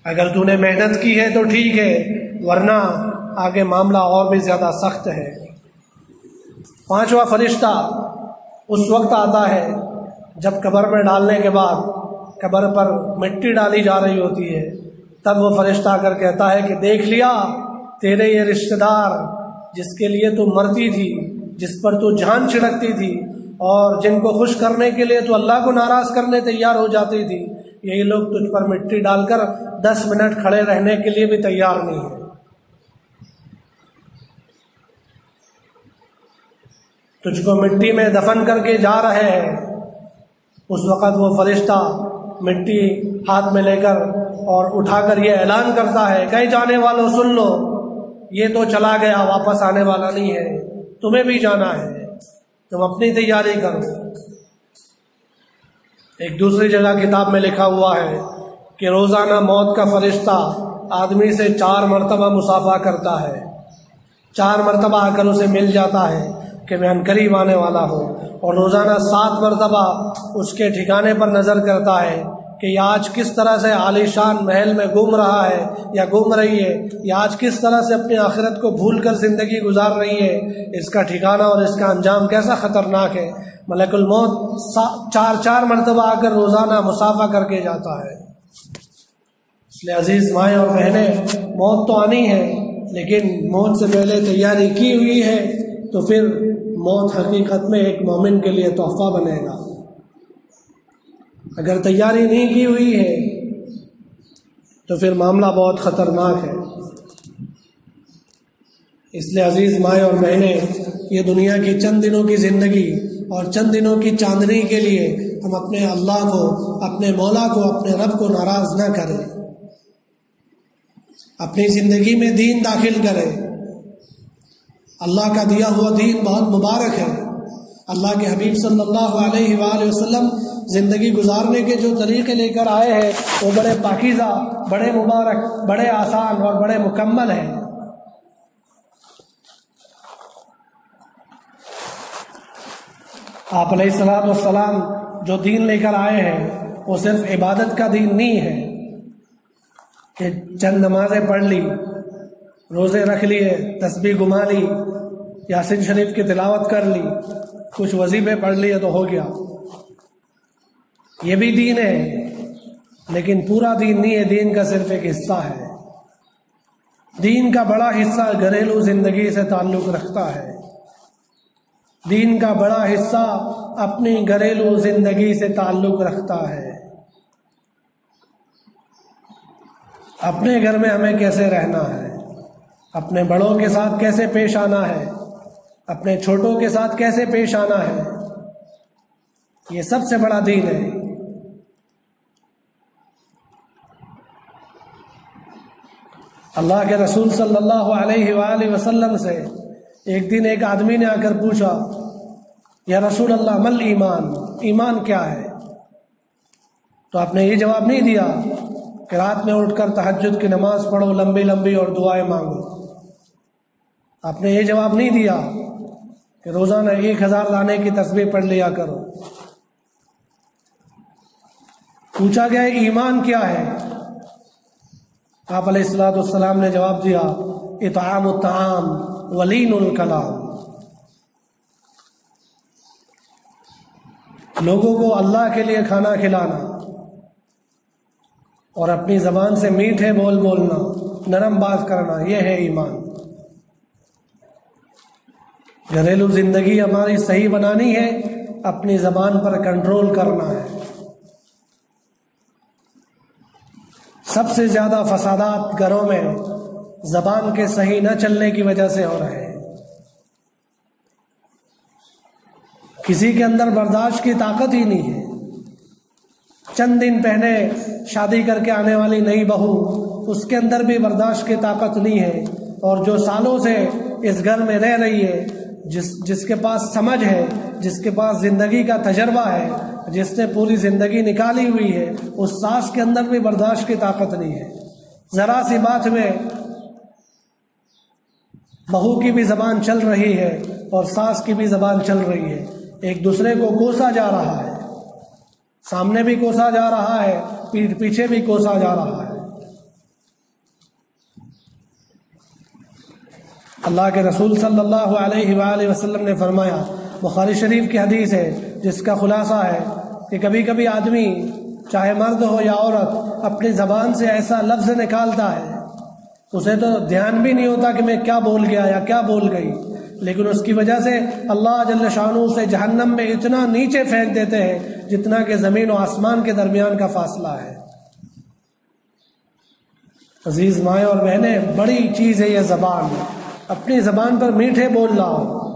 اگر تو نے محنت کی ہے تو ٹھیک ہے، ورنہ آگے معاملہ اور بھی زیادہ سخت ہے۔ پانچواں فرشتہ اس وقت آتا ہے جب قبر میں ڈالنے کے بعد قبر پر مٹی ڈالی جا رہی ہوتی ہے۔ تب وہ فرشتہ آ کر کہتا ہے کہ دیکھ لیا، تیرے یہ رشتہ دار جس کے لیے تو مرتی تھی جس پر تو جان چھڑکتی تھی اور جن کو خوش کرنے کے لیے تو اللہ کو ناراض کرنے تیار ہو جاتی تھی، یہی لوگ تجھ پر مٹی ڈال کر دس منٹ کھڑے رہنے کے لیے بھی تیار نہیں ہے تجھ کو مٹی میں دفن کر کے جا رہے ہیں۔ اس وقت وہ فرشتہ مٹی ہاتھ میں لے کر اور اٹھا کر یہ اعلان کرتا ہے کہیں جانے والوں سن لو، یہ تو چلا گیا، واپس آنے والا نہیں ہے۔ تمہیں بھی جانا ہے، تم اپنی تیاری کرو۔ ایک دوسری جگہ کتاب میں لکھا ہوا ہے کہ روزانہ موت کا فرشتہ آدمی سے چار مرتبہ مسافہ کرتا ہے۔ چار مرتبہ آ کر اسے مل جاتا ہے کہ میں قریب آنے والا ہوں اور روزانہ سات مرتبہ اس کے ٹھکانے پر نظر کرتا ہے۔ کہ یہ آج کس طرح سے عالی شان محل میں گھوم رہا ہے یا گھوم رہی ہے یا آج کس طرح سے اپنی آخرت کو بھول کر زندگی گزار رہی ہے، اس کا ٹھکانہ اور اس کا انجام کیسا خطرناک ہے؟ ملک الموت چار چار مرتبہ آ کر روزانہ مسافہ کر کے جاتا ہے۔ اس لیے عزیز مائیں اور بہنیں، موت تو آنی ہے، لیکن موت سے پہلے تیاری کی ہوئی ہے تو پھر موت حقیقت میں ایک مومن کے لیے تحفہ بنے گا۔ اگر تیاری نہیں کی ہوئی ہے، تو پھر معاملہ بہت خطرناک ہے۔ اس لیے عزیز مائیں اور بہنیں، یہ دنیا کی چند دنوں کی زندگی اور چند دنوں کی چاندنی کے لیے ہم اپنے اللہ کو، اپنے مولا کو، اپنے رب کو ناراض نہ کریں۔ اپنی زندگی میں دین داخل کریں۔ اللہ کا دیا ہوا دین بہت مبارک ہے۔ اللہ کے حبیب صلی اللہ علیہ وآلہ وسلم زندگی گزارنے کے جو طریقے لے کر آئے ہیں، وہ بڑے پاکیزہ، بڑے مبارک، بڑے آسان اور بڑے مکمل ہیں۔ آپ علیہ السلام والسلام جو دین لے کر آئے ہیں، وہ صرف عبادت کا دین نہیں ہے۔ کہ چند نمازیں پڑھ لی، روزے رکھ لیے، تسبیح گما لی، یاسین شریف کی تلاوت کر لی، کچھ وظیفے پڑھ لیے تو ہو گیا۔ یہ بھی دین ہے، لیکن پورا دین نہیں ہے، دین کا صرف ایک حصہ ہے۔ دین کا بڑا حصہ گھریلو زندگی سے تعلق رکھتا ہے۔ دین کا بڑا حصہ اپنی گھریلو زندگی سے تعلق رکھتا ہے۔ اپنے گھر میں ہمیں کیسے رہنا ہے؟ اپنے بڑوں کے ساتھ کیسے پیش آنا ہے؟ اپنے چھوٹوں کے ساتھ کیسے پیش آنا ہے؟ یہ سب سے بڑا دین ہے۔ اللہ کے رسول صلی اللہ علیہ وآلہ وسلم سے ایک دن ایک آدمی نے آ کر پوچھا، یا رسول اللہ، مل ایمان؟ ایمان کیا ہے؟ تو آپ نے یہ جواب نہیں دیا کہ رات میں اٹھ کر تحجد کی نماز پڑھو، لمبی لمبی اور دعائیں مانگو۔ آپ نے یہ جواب نہیں دیا کہ روزانہ ایک ہزار لانے کی تصویر پڑھ لیا کرو۔ پوچھا گیا، ایمان کیا ہے؟ آپ علیہ السلاۃ السلام نے جواب دیا، اطعام الطعام ولین الکلام۔ لوگوں کو اللہ کے لیے کھانا کھلانا اور اپنی زبان سے میٹھے بول بولنا، نرم بات کرنا، یہ ہے ایمان۔ گھریلو زندگی ہماری صحیح بنانی ہے، اپنی زبان پر کنٹرول کرنا ہے۔ سب سے زیادہ فسادات گھروں میں زبان کے صحیح نہ چلنے کی وجہ سے ہو رہے ہیں۔ کسی کے اندر برداشت کی طاقت ہی نہیں ہے۔ چند دن پہلے شادی کر کے آنے والی نئی بہو اس کے اندر بھی برداشت کی طاقت نہیں ہے اور جو سالوں سے اس گھر میں رہ رہی ہے، جس جس کے پاس سمجھ ہے، جس کے پاس زندگی کا تجربہ ہے جس نے پوری زندگی نکالی ہوئی ہے، اس ساس کے اندر بھی برداشت کی طاقت نہیں ہے۔ ذرا سی بات میں بہو کی بھی زبان چل رہی ہے اور ساس کی بھی زبان چل رہی ہے۔ ایک دوسرے کو کوسا جا رہا ہے۔ سامنے بھی کوسا جا رہا ہے پیٹ پیچھے بھی کوسا جا رہا ہے۔ اللہ کے رسول صلی اللہ علیہ وآلہ وسلم نے فرمایا، بخاری شریف کی حدیث ہے جس کا خلاصہ ہے کہ کبھی کبھی آدمی چاہے مرد ہو یا عورت، اپنی زبان سے ایسا لفظ نکالتا ہے۔ اسے تو دھیان بھی نہیں ہوتا کہ میں کیا بول گیا یا کیا بول گئی۔ لیکن اس کی وجہ سے اللہ جل شانو سے جہنم میں اتنا نیچے پھینک دیتے ہیں جتنا کہ زمین و آسمان کے درمیان کا فاصلہ ہے۔ عزیز مائیں اور بہنیں، بڑی چیز ہے یہ زبان۔ اپنی زبان پر میٹھے بول لاؤ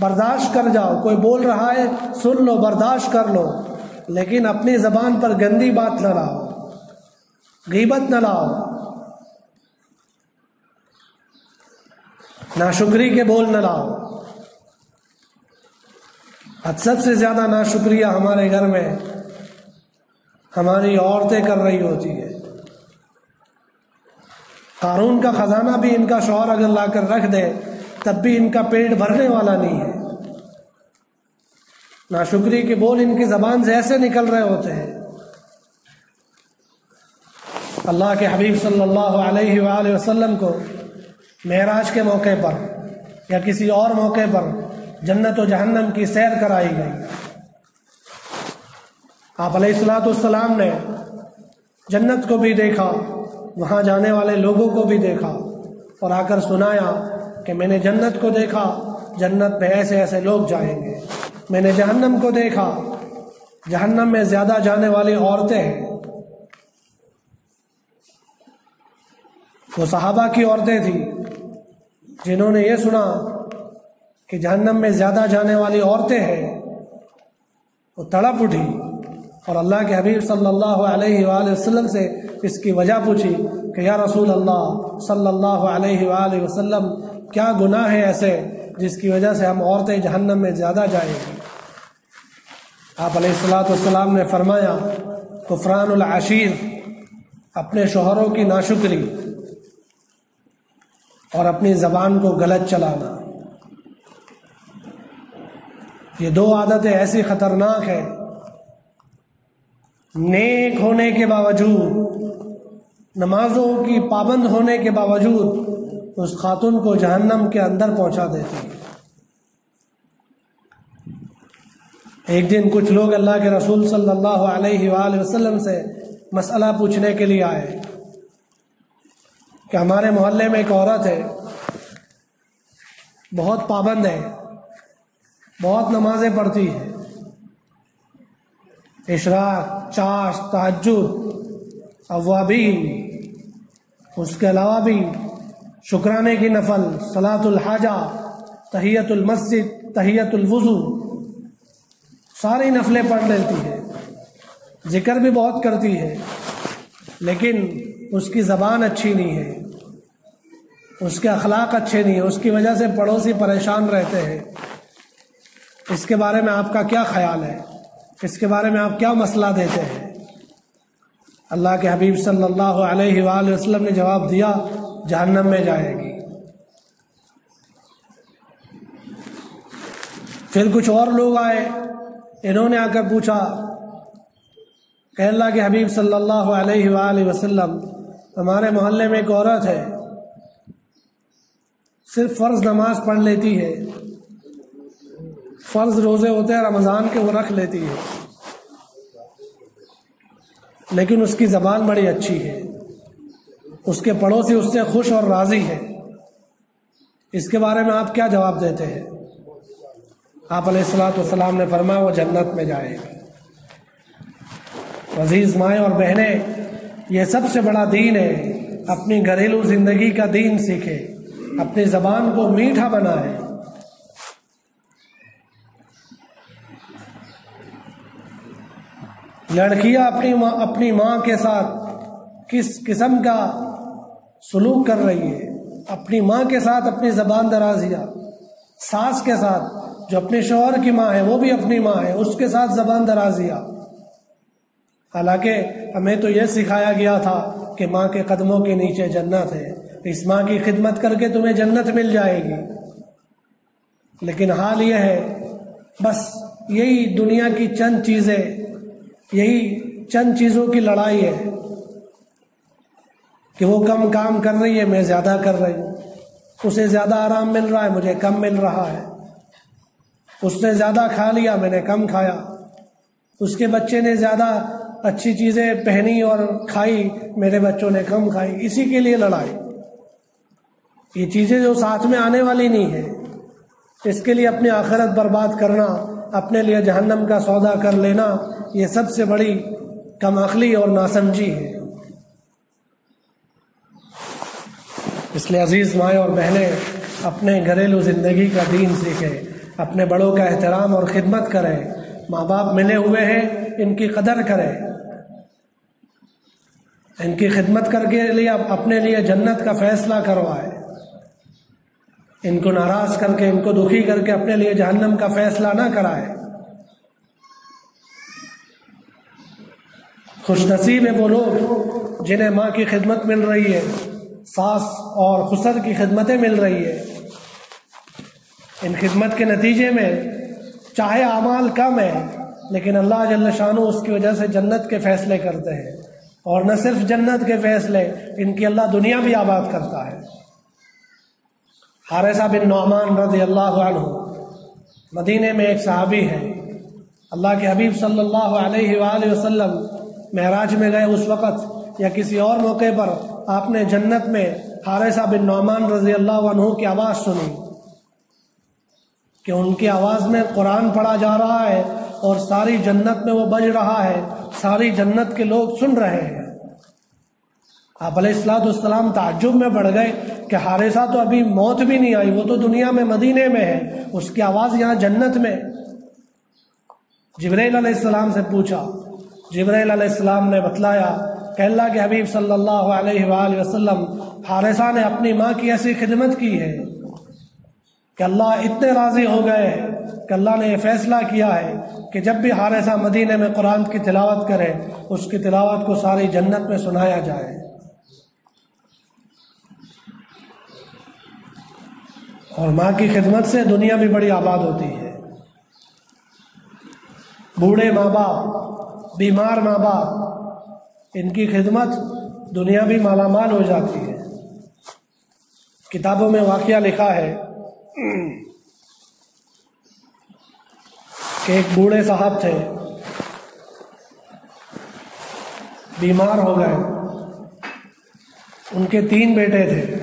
برداشت کر جاؤ۔ کوئی بول رہا ہے، سن لو، برداشت کر لو۔ لیکن اپنی زبان پر گندی بات نہ لاؤ۔ غیبت نہ لاؤ۔ ناشکری کے بول نہ لاؤ۔ سب سے زیادہ ناشکریہ ہمارے گھر میں ہماری عورتیں کر رہی ہوتی ہے قانون کا خزانہ بھی ان کا شوہر اگر لا کر رکھ دے تب بھی ان کا پیٹ بھرنے والا نہیں ہے۔ ناشکری کے بول ان کی زبان سے ایسے نکل رہے ہوتے ہیں۔ اللہ کے حبیب صلی اللہ علیہ وآلہ وسلم کو معراج کے موقع پر یا کسی اور موقع پر جنت و جہنم کی سیر کرائی گئی۔ آپ علیہ السلاۃ السلام نے جنت کو بھی دیکھا، وہاں جانے والے لوگوں کو بھی دیکھا اور آ کر سنایا کہ میں نے جنت کو دیکھا، جنت میں ایسے ایسے لوگ جائیں گے۔ میں نے جہنم کو دیکھا، جہنم میں زیادہ جانے والی عورتیں ہیں۔ وہ صحابہ کی عورتیں تھیں، جنہوں نے یہ سنا کہ جہنم میں زیادہ جانے والی عورتیں ہیں۔ وہ تڑپ اٹھی اور اللہ کے حبیب صلی اللہ علیہ وآلہ وسلم سے اس کی وجہ پوچھی کہ یا رسول اللہ صلی اللہ علیہ وآلہ وسلم کیا گناہ ہے ایسے جس کی وجہ سے ہم عورتیں جہنم میں زیادہ جائیں؟ گی آپ علیہ السلاۃ والسلام نے فرمایا، کفران العشیر، اپنے شوہروں کی ناشکری اور اپنی زبان کو غلط چلانا۔ یہ دو عادتیں ایسی خطرناک ہیں۔ نیک ہونے کے باوجود، نمازوں کی پابند ہونے کے باوجود اس خاتون کو جہنم کے اندر پہنچا دیتی ایک دن کچھ لوگ اللہ کے رسول صلی اللہ علیہ وآلہ وسلم سے مسئلہ پوچھنے کے لیے آئے کہ ہمارے محلے میں ایک عورت ہے، بہت پابند ہے، بہت نمازیں پڑھتی ہے۔ اشراق، چاش، تحجد اوابین اس کے علاوہ بھی شکرانے کی نفل صلاۃ الحاجہ، تحیت المسجد، تحیت الوضو۔ ساری نفلیں پڑھ لیتی ہے، ذکر بھی بہت کرتی ہے، لیکن اس کی زبان اچھی نہیں ہے، اس کے اخلاق اچھے نہیں ہیں، اس کی وجہ سے پڑوسی پریشان رہتے ہیں۔ اس کے بارے میں آپ کا کیا خیال ہے؟ اس کے بارے میں آپ کیا مسئلہ دیتے ہیں؟ اللہ کے حبیب صلی اللہ علیہ وآلہ وسلم نے جواب دیا جہنم میں جائے گی۔ پھر کچھ اور لوگ آئے، انہوں نے آ کر پوچھا کہ اللہ کے حبیب صلی اللہ علیہ وآلہ وسلم، ہمارے محلے میں ایک عورت ہے، صرف فرض نماز پڑھ لیتی ہے۔ فرض روزے ہوتے ہیں، رمضان کے وہ رکھ لیتی ہے۔ لیکن اس کی زبان بڑی اچھی ہے۔ اس کے پڑوسی اس سے خوش اور راضی ہے اس کے بارے میں آپ کیا جواب دیتے ہیں؟ آپ علیہ السلاۃ والسلام نے فرمایا، وہ جنت میں جائے۔ عزیز مائیں اور بہنیں، یہ سب سے بڑا دین ہے۔ اپنی گھریلو زندگی کا دین سیکھے اپنی زبان کو میٹھا بنائے لڑکیاں اپنی ماں اپنی ماں کے ساتھ کس قسم کا سلوک کر رہی ہے، اپنی ماں کے ساتھ اپنی زبان درازیہ ساس کے ساتھ، جو اپنے شوہر کی ماں ہے، وہ بھی اپنی ماں ہے، اس کے ساتھ زبان درازیہ حالانکہ ہمیں تو یہ سکھایا گیا تھا کہ ماں کے قدموں کے نیچے جنت ہے، اس ماں کی خدمت کر کے تمہیں جنت مل جائے گی۔ لیکن حال یہ ہے، بس یہی دنیا کی چند چیزیں، یہی چند چیزوں کی لڑائی ہے۔ کہ وہ کم کام کر رہی ہے، میں زیادہ کر رہی ہوں۔ اسے زیادہ آرام مل رہا ہے، مجھے کم مل رہا ہے۔ اس نے زیادہ کھا لیا، میں نے کم کھایا۔ اس کے بچے نے زیادہ اچھی چیزیں پہنی اور کھائی، میرے بچوں نے کم کھائی۔ اسی کے لیے لڑائی۔ یہ چیزیں جو ساتھ میں آنے والی نہیں ہے اس کے لیے اپنی آخرت برباد کرنا، اپنے لیے جہنم کا سودا کر لینا، یہ سب سے بڑی کم عقلی اور ناسمجھی ہے۔ اس لیے عزیز مائیں اور بہنیں، اپنے گھریلو زندگی کا دین سیکھیں، اپنے بڑوں کا احترام اور خدمت کریں۔ ماں باپ ملے ہوئے ہیں، ان کی قدر کریں۔ ان کی خدمت کر کے لیے اپنے لیے جنت کا فیصلہ کروائے ان کو ناراض کر کے، ان کو دکھی کر کے اپنے لیے جہنم کا فیصلہ نہ کرائے۔ خوش نصیب ہے وہ لوگ جنہیں ماں کی خدمت مل رہی ہے۔ ساس اور خسر کی خدمتیں مل رہی ہے ان خدمت کے نتیجے میں چاہے اعمال کم ہے لیکن اللہ جل شانو اس کی وجہ سے جنت کے فیصلے کرتے ہیں۔ اور نہ صرف جنت کے فیصلے، ان کی اللہ دنیا بھی آباد کرتا ہے۔ حارثہ بن نعمان رضی اللہ عنہ مدینے میں ایک صحابی ہے اللہ کے حبیب صلی اللہ علیہ وآلہ وسلم معراج میں گئے اس وقت۔ یا کسی اور موقع پر آپ نے جنت میں حارثہ بن نعمان رضی اللہ عنہ کی آواز سنی کہ ان کی آواز میں قرآن پڑھا جا رہا ہے اور ساری جنت میں وہ بج رہا ہے، ساری جنت کے لوگ سن رہے ہیں۔ آپ علیہ السلاۃ السلام تعجب میں بڑھ گئے کہ حارثہ تو ابھی موت بھی نہیں آئی، وہ تو دنیا میں مدینے میں ہے، اس کی آواز یہاں جنت میں۔ جبریل علیہ السلام سے پوچھا جبریل علیہ السلام نے بتلایا کہ اللہ کے حبیب صلی اللہ علیہ وآلہ وسلم، حارثہ نے اپنی ماں کی ایسی خدمت کی ہے کہ اللہ اتنے راضی ہو گئے، کہ اللہ نے یہ فیصلہ کیا ہے کہ جب بھی حارثہ مدینے میں قرآن کی تلاوت کرے، اس کی تلاوت کو ساری جنت میں سنایا جائے۔ اور ماں کی خدمت سے دنیا بھی بڑی آباد ہوتی ہے۔ بوڑھے ماں باپ، بیمار ماں باپ ان کی خدمت دنیا بھی مالا مال ہو جاتی ہے۔ کتابوں میں واقعہ لکھا ہے کہ ایک بوڑھے صاحب تھے۔ بیمار ہو گئے۔ ان کے تین بیٹے تھے۔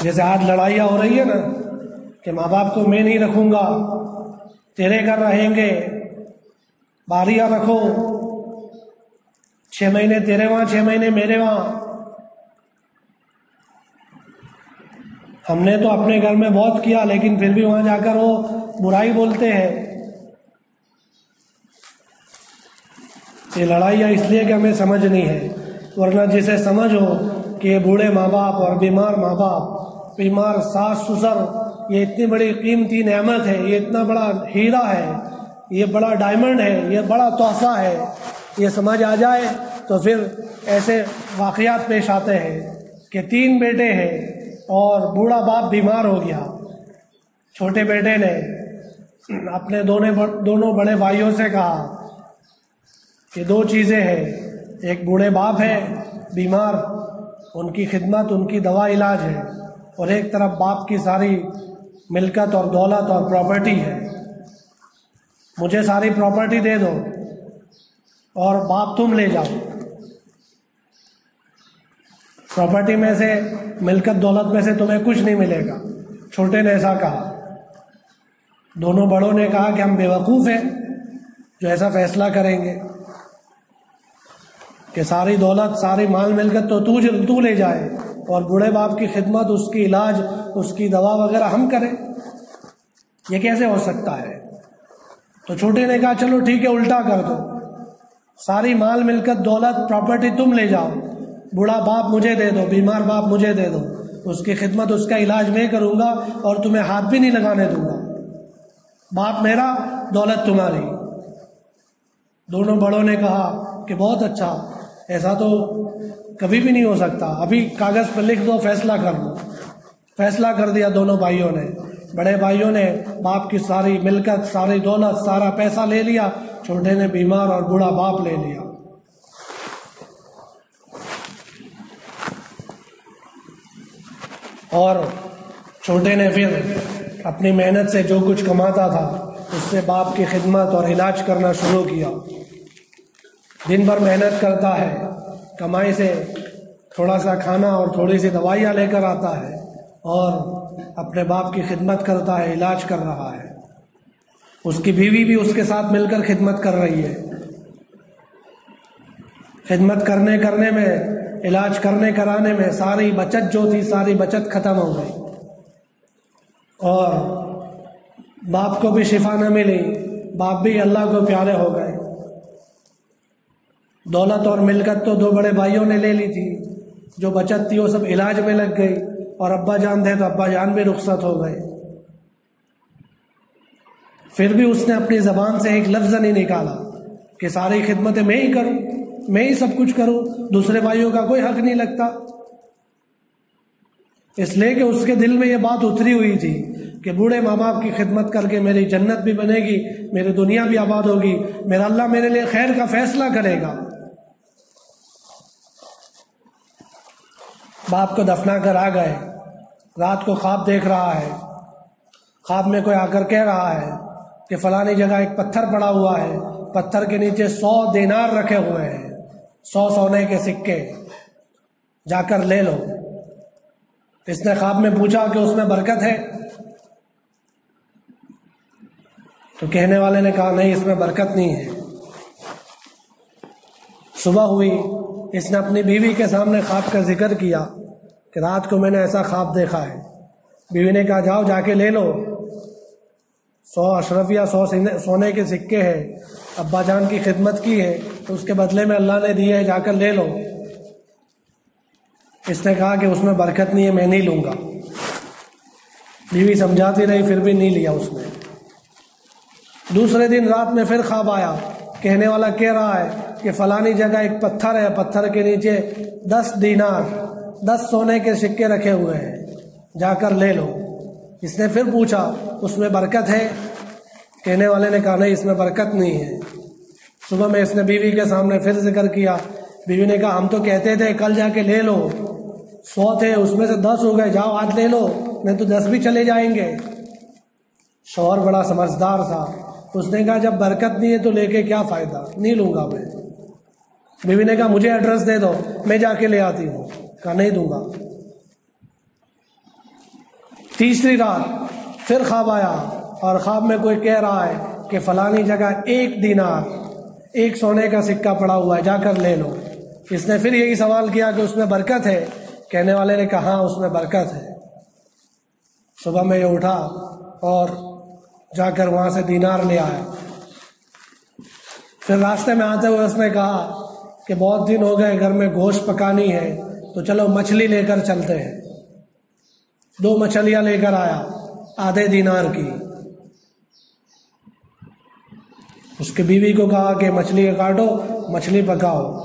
جیسے آج لڑائیاں ہو رہی ہے نا کہ ماں باپ کو میں نہیں رکھوں گا، تیرے گھر رہیں گے، باریاں رکھو۔ چھ مہینے تیرے وہاں، چھ مہینے میرے وہاں۔ ہم نے تو اپنے گھر میں بہت کیا، لیکن پھر بھی وہاں جا کر وہ برائی بولتے ہیں۔ یہ لڑائیاں اس لیے کہ ہمیں سمجھ نہیں ہے، ورنہ جسے سمجھ ہو کہ یہ بوڑھے ماں باپ اور بیمار ماں باپ، بیمار، ساس، سسر، یہ اتنی بڑی قیمتی نعمت ہے، یہ اتنا بڑا ہیرا ہے، یہ بڑا ڈائمنڈ ہے، یہ بڑا تحفہ ہے، یہ سمجھ آ جائے۔ تو پھر ایسے واقعات پیش آتے ہیں کہ تین بیٹے ہیں اور بوڑھا باپ بیمار ہو گیا۔ چھوٹے بیٹے نے اپنے دونوں دونوں بڑے بھائیوں سے کہا کہ دو چیزیں ہیں۔ ایک بوڑھے باپ ہے بیمار، ان کی خدمت، ان کی دوا علاج ہے۔ اور ایک طرف باپ کی ساری ملکت اور دولت اور پراپرٹی ہے۔ مجھے ساری پراپرٹی دے دو اور باپ تم لے جاؤ۔ پراپرٹی میں سے ملکت دولت میں سے تمہیں کچھ نہیں ملے گا۔ چھوٹے نے ایسا کہا۔ دونوں بڑوں نے کہا کہ ہم بے وقوف ہیں، جو ایسا فیصلہ کریں گے کہ ساری دولت، ساری مال ملکت تو تو لے جائے اور بوڑھے باپ کی خدمت، اس کی علاج، اس کی دوا وغیرہ ہم کریں۔ یہ کیسے ہو سکتا ہے؟ تو چھوٹے نے کہا، چلو ٹھیک ہے، الٹا کر دو۔ ساری مال ملکت دولت پراپرٹی تم لے جاؤ۔ بوڑھا باپ مجھے دے دو، بیمار باپ مجھے دے دو۔ اس کی خدمت، اس کا علاج میں کروں گا اور تمہیں ہاتھ بھی نہیں لگانے دوں گا۔ باپ میرا، دولت تمہاری۔ دونوں بڑوں نے کہا کہ بہت اچھا ایسا تو کبھی بھی نہیں ہو سکتا۔ ابھی کاغذ پر لکھ دو، فیصلہ کر دو۔ فیصلہ کر دیا دونوں بھائیوں نے۔ بڑے بھائیوں نے باپ کی ساری ملکت، ساری دولت، سارا پیسہ لے لیا۔ چھوٹے نے بیمار اور بوڑھا باپ لے لیا۔ اور چھوٹے نے پھر اپنی محنت سے جو کچھ کماتا تھا، اس سے باپ کی خدمت اور علاج کرنا شروع کیا۔ دن بھر محنت کرتا ہے، کمائی سے تھوڑا سا کھانا اور تھوڑی سی دوائیاں لے کر آتا ہے اور اپنے باپ کی خدمت کرتا ہے، علاج کر رہا ہے۔ اس کی بیوی بھی اس کے ساتھ مل کر خدمت کر رہی ہے۔ خدمت کرنے کرنے میں علاج کرنے کرانے میں ساری بچت جو تھی، ساری بچت ختم ہو گئی۔ اور باپ کو بھی شفا نہ ملی، باپ بھی اللہ کو پیارے ہو گئے۔ دولت اور ملکت تو دو بڑے بھائیوں نے لے لی تھی۔ جو بچت تھی، وہ سب علاج میں لگ گئی۔ اور ابا جان تھے تو ابا جان بھی رخصت ہو گئے۔ پھر بھی اس نے اپنی زبان سے ایک لفظ نہیں نکالا کہ ساری خدمتیں میں ہی کروں۔ میں ہی سب کچھ کروں، دوسرے بھائیوں کا کوئی حق نہیں لگتا۔ اس لیے کہ اس کے دل میں یہ بات اتری ہوئی تھی کہ بوڑھے ماں باپ کی خدمت کر کے میری جنت بھی بنے گی میری دنیا بھی آباد ہوگی، میرا اللہ میرے لیے خیر کا فیصلہ کرے گا۔ باپ کو دفنا کر آ گئے۔ رات کو خواب دیکھ رہا ہے۔ خواب میں کوئی آ کر کہہ رہا ہے کہ فلانی جگہ ایک پتھر پڑا ہوا ہے، پتھر کے نیچے سو دینار رکھے ہوئے ہیں۔ سو سونے کے سکے جا کر لے لو۔ اس نے خواب میں پوچھا کہ اس میں برکت ہے؟ تو کہنے والے نے کہا، نہیں، اس میں برکت نہیں ہے۔ صبح ہوئی، اس نے اپنی بیوی کے سامنے خواب کا ذکر کیا کہ رات کو میں نے ایسا خواب دیکھا ہے۔ بیوی نے کہا، جاؤ، جا کے لے لو۔ سو اشرف یا سو سونے کے سکے ہیں۔ ابا جان کی خدمت کی ہے، تو اس کے بدلے میں اللہ نے دی ہے، جا کر لے لو۔ اس نے کہا کہ اس میں برکت نہیں ہے، میں نہیں لوں گا۔ بیوی سمجھاتی رہی، پھر بھی نہیں لیا اس نے۔ دوسرے دن رات میں پھر خواب آیا۔ کہنے والا کہہ رہا ہے کہ فلانی جگہ ایک پتھر ہے، پتھر کے نیچے دس دینار، دس سونے کے سکے رکھے ہوئے ہیں۔ جا کر لے لو۔ اس نے پھر پوچھا، اس میں برکت ہے؟ کہنے والے نے کہا، نہیں، اس میں برکت نہیں ہے۔ صبح میں اس نے بیوی کے سامنے پھر ذکر کیا۔ بیوی نے کہا، ہم تو کہتے تھے، کل جا کے لے لو۔ سو تھے، اس میں سے دس ہو گئے، جاؤ، آج لے لو۔ نہیں تو دس بھی چلے جائیں گے۔ شوہر بڑا سمجھدار تھا۔ اس نے کہا، جب برکت نہیں ہے تو لے کے کیا فائدہ؟ نہیں لوں گا میں۔ بیوی نے کہا، مجھے ایڈریس دے دو، میں جا کے لے آتی ہوں۔ کہا، نہیں دوں گا۔ تیسری رات، پھر خواب آیا۔ اور خواب میں کوئی کہہ رہا ہے کہ فلانی جگہ ایک دینار، ایک سونے کا سکہ پڑا ہوا ہے، جا کر لے لو۔ اس نے پھر یہی سوال کیا کہ اس میں برکت ہے؟ کہنے والے نے کہا ہاں اس میں برکت ہے۔ صبح میں یہ اٹھا اور جا کر وہاں سے دینار لے آیا۔ پھر راستے میں آتے ہوئے اس نے کہا کہ بہت دن ہو گئے، گھر میں گوشت پکانی ہے، تو چلو مچھلی لے کر چلتے ہیں۔ دو مچھلیاں لے کر آیا، آدھے دینار کی۔ اس کے بیوی کو کہا کہ مچھلی کاٹو، مچھلی پکاؤ۔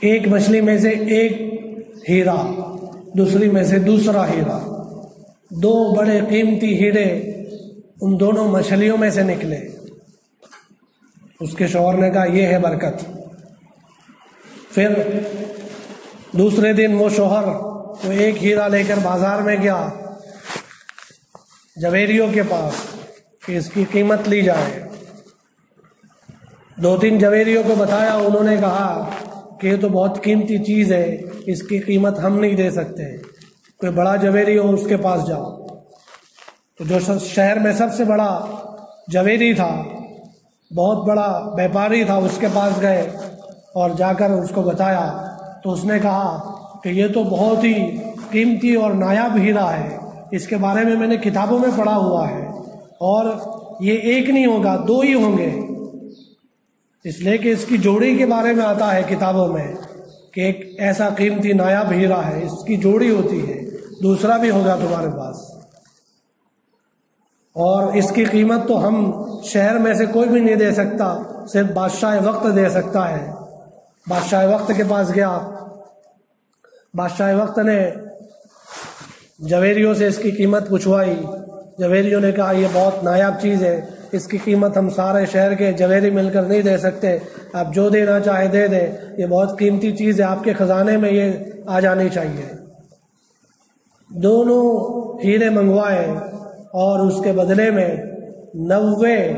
ایک مچھلی میں سے ایک ہیرا، دوسری میں سے دوسرا ہیرا۔ دو بڑے قیمتی ہیرے ان دونوں مچھلیوں میں سے نکلے۔ اس کے شوہر نے کہا، یہ ہے برکت۔ پھر دوسرے دن وہ شوہر وہ ایک ہیرا لے کر بازار میں گیا، جویریوں کے پاس۔ کہ اس کی قیمت لی جائے۔ دو تین جویریوں کو بتایا، انہوں نے کہا کہ یہ تو بہت قیمتی چیز ہے، اس کی قیمت ہم نہیں دے سکتے۔ کوئی بڑا جویری ہو، اس کے پاس جاؤ۔ تو جو شہر میں سب سے بڑا جویری تھا، بہت بڑا بیپاری تھا، اس کے پاس گئے اور جا کر اس کو بتایا۔ تو اس نے کہا کہ یہ تو بہت ہی قیمتی اور نایاب ہیرا ہے۔ اس کے بارے میں میں نے کتابوں میں پڑھا ہوا ہے۔ اور یہ ایک نہیں ہوگا، دو ہی ہوں گے۔ اس لیے کہ اس کی جوڑی کے بارے میں آتا ہے کتابوں میں کہ ایک ایسا قیمتی نایاب ہیرا ہے، اس کی جوڑی ہوتی ہے، دوسرا بھی ہوگا تمہارے پاس۔ اور اس کی قیمت تو ہم شہر میں سے کوئی بھی نہیں دے سکتا، صرف بادشاہ وقت دے سکتا ہے۔ بادشاہ وقت کے پاس گیا۔ بادشاہ وقت نے جویریوں سے اس کی قیمت پوچھوائی۔ جویریوں نے کہا، یہ بہت نایاب چیز ہے۔ اس کی قیمت ہم سارے شہر کے جویری مل کر نہیں دے سکتے۔ آپ جو دینا چاہے دے دیں۔ یہ بہت قیمتی چیز ہے۔ آپ کے خزانے میں یہ آ جانی چاہیے۔ دونوں ہیرے منگوائے اور اس کے بدلے میں نوے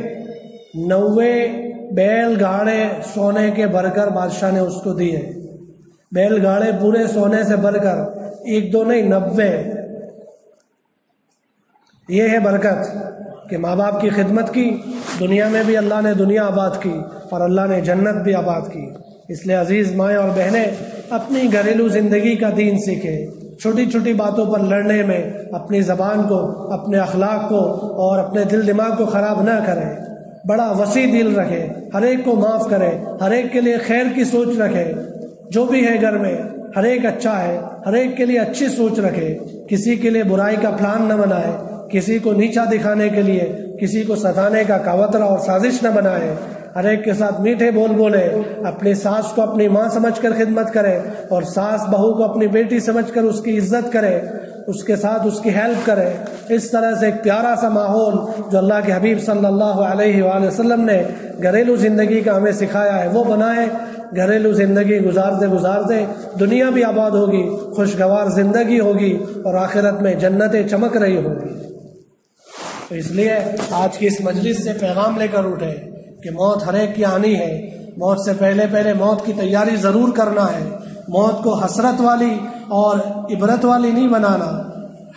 نوے بیل گاڑے سونے کے بھر کر بادشاہ نے اس کو دیے۔ بیل گاڑے پورے سونے سے بھر کر، ایک دو نہیں، نوے۔ یہ ہے برکت کہ ماں باپ کی خدمت کی، دنیا میں بھی اللہ نے دنیا آباد کی اور اللہ نے جنت بھی آباد کی۔ اس لیے عزیز مائیں اور بہنیں، اپنی گھریلو زندگی کا دین سیکھے چھوٹی چھوٹی باتوں پر لڑنے میں اپنی زبان کو، اپنے اخلاق کو اور اپنے دل دماغ کو خراب نہ کرے بڑا وسیع دل رکھے ہر ایک کو معاف کرے ہر ایک کے لیے خیر کی سوچ رکھے جو بھی ہے گھر میں، ہر ایک اچھا ہے، ہر ایک کے لیے اچھی سوچ رکھے کسی کے لیے برائی کا پلان نہ بنائے کسی کو نیچا دکھانے کے لیے، کسی کو ستانے کا کاوترا اور سازش نہ بنائے۔ ہر ایک کے ساتھ میٹھے بول بولے۔ اپنی ساس کو اپنی ماں سمجھ کر خدمت کرے اور ساس بہو کو اپنی بیٹی سمجھ کر اس کی عزت کرے، اس کے ساتھ اس کی ہیلپ کرے۔ اس طرح سے ایک پیارا سا ماحول جو اللہ کے حبیب صلی اللہ علیہ وآلہ وسلم نے گھریلو زندگی کا ہمیں سکھایا ہے، وہ بنائے۔ گھریلو زندگی گزارتے گزارتے دنیا بھی آباد ہوگی، خوشگوار زندگی ہوگی اور آخرت میں جنتیں چمک رہی ہوگی۔ تو اس لیے آج کی اس مجلس سے پیغام لے کر اٹھے کہ موت ہر ایک کی آنی ہے۔ موت سے پہلے پہلے موت کی تیاری ضرور کرنا ہے۔ موت کو حسرت والی اور عبرت والی نہیں بنانا۔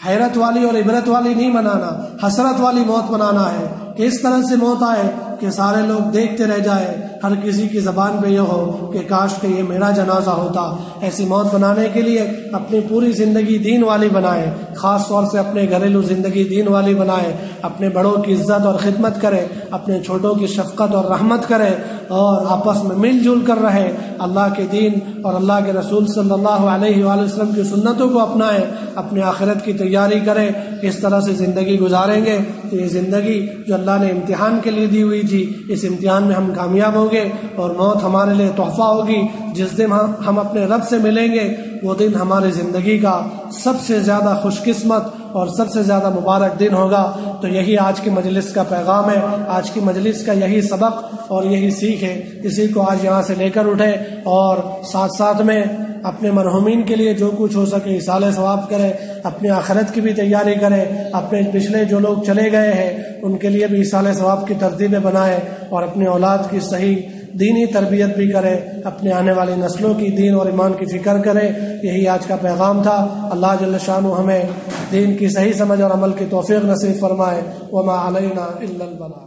حیرت والی اور عبرت والی نہیں بنانا۔ حسرت والی موت بنانا ہے۔ کہ اس طرح سے موت آئے کہ سارے لوگ دیکھتے رہ جائیں ہر کسی کی زبان پہ یہ ہو کہ کاش کہ یہ میرا جنازہ ہوتا۔ ایسی موت بنانے کے لیے اپنی پوری زندگی دین والی بنائے، خاص طور سے اپنے گھریلو زندگی دین والی بنائے۔ اپنے بڑوں کی عزت اور خدمت کرے، اپنے چھوٹوں کی شفقت اور رحمت کرے اور آپس میں مل جل کر رہے۔ اللہ کے دین اور اللہ کے رسول صلی اللہ علیہ وآلہ وسلم کی سنتوں کو اپنائے، اپنے آخرت کی تیاری کرے۔ اس طرح سے زندگی گزاریں گے۔ تو یہ زندگی جو اللہ نے امتحان کے لیے دی ہوئی تھی، اس امتحان میں ہم کامیاب ہوں ہوں گے اور موت ہمارے لیے تحفہ ہوگی۔ جس دن ہم اپنے رب سے ملیں گے، وہ دن ہماری زندگی کا سب سے زیادہ خوش قسمت اور سب سے زیادہ مبارک دن ہوگا۔ تو یہی آج کی مجلس کا پیغام ہے۔ آج کی مجلس کا یہی سبق اور یہی سیکھ ہے اسی کو آج یہاں سے لے کر اٹھے اور ساتھ ساتھ میں اپنے مرحومین کے لیے جو کچھ ہو سکے اصال ثواب کرے، اپنے آخرت کی بھی تیاری کرے، اپنے پچھلے جو لوگ چلے گئے ہیں، ان کے لیے بھی اصال ثواب کی ترتیبیں بنائے اور اپنے اولاد کی صحیح دینی تربیت بھی کرے، اپنے آنے والی نسلوں کی دین اور ایمان کی فکر کرے۔ یہی آج کا پیغام تھا۔ اللہ جل شاہ ہمیں دین کی صحیح سمجھ اور عمل کی توفیق نصیب فرمائے۔ وما علینا الا البلاغ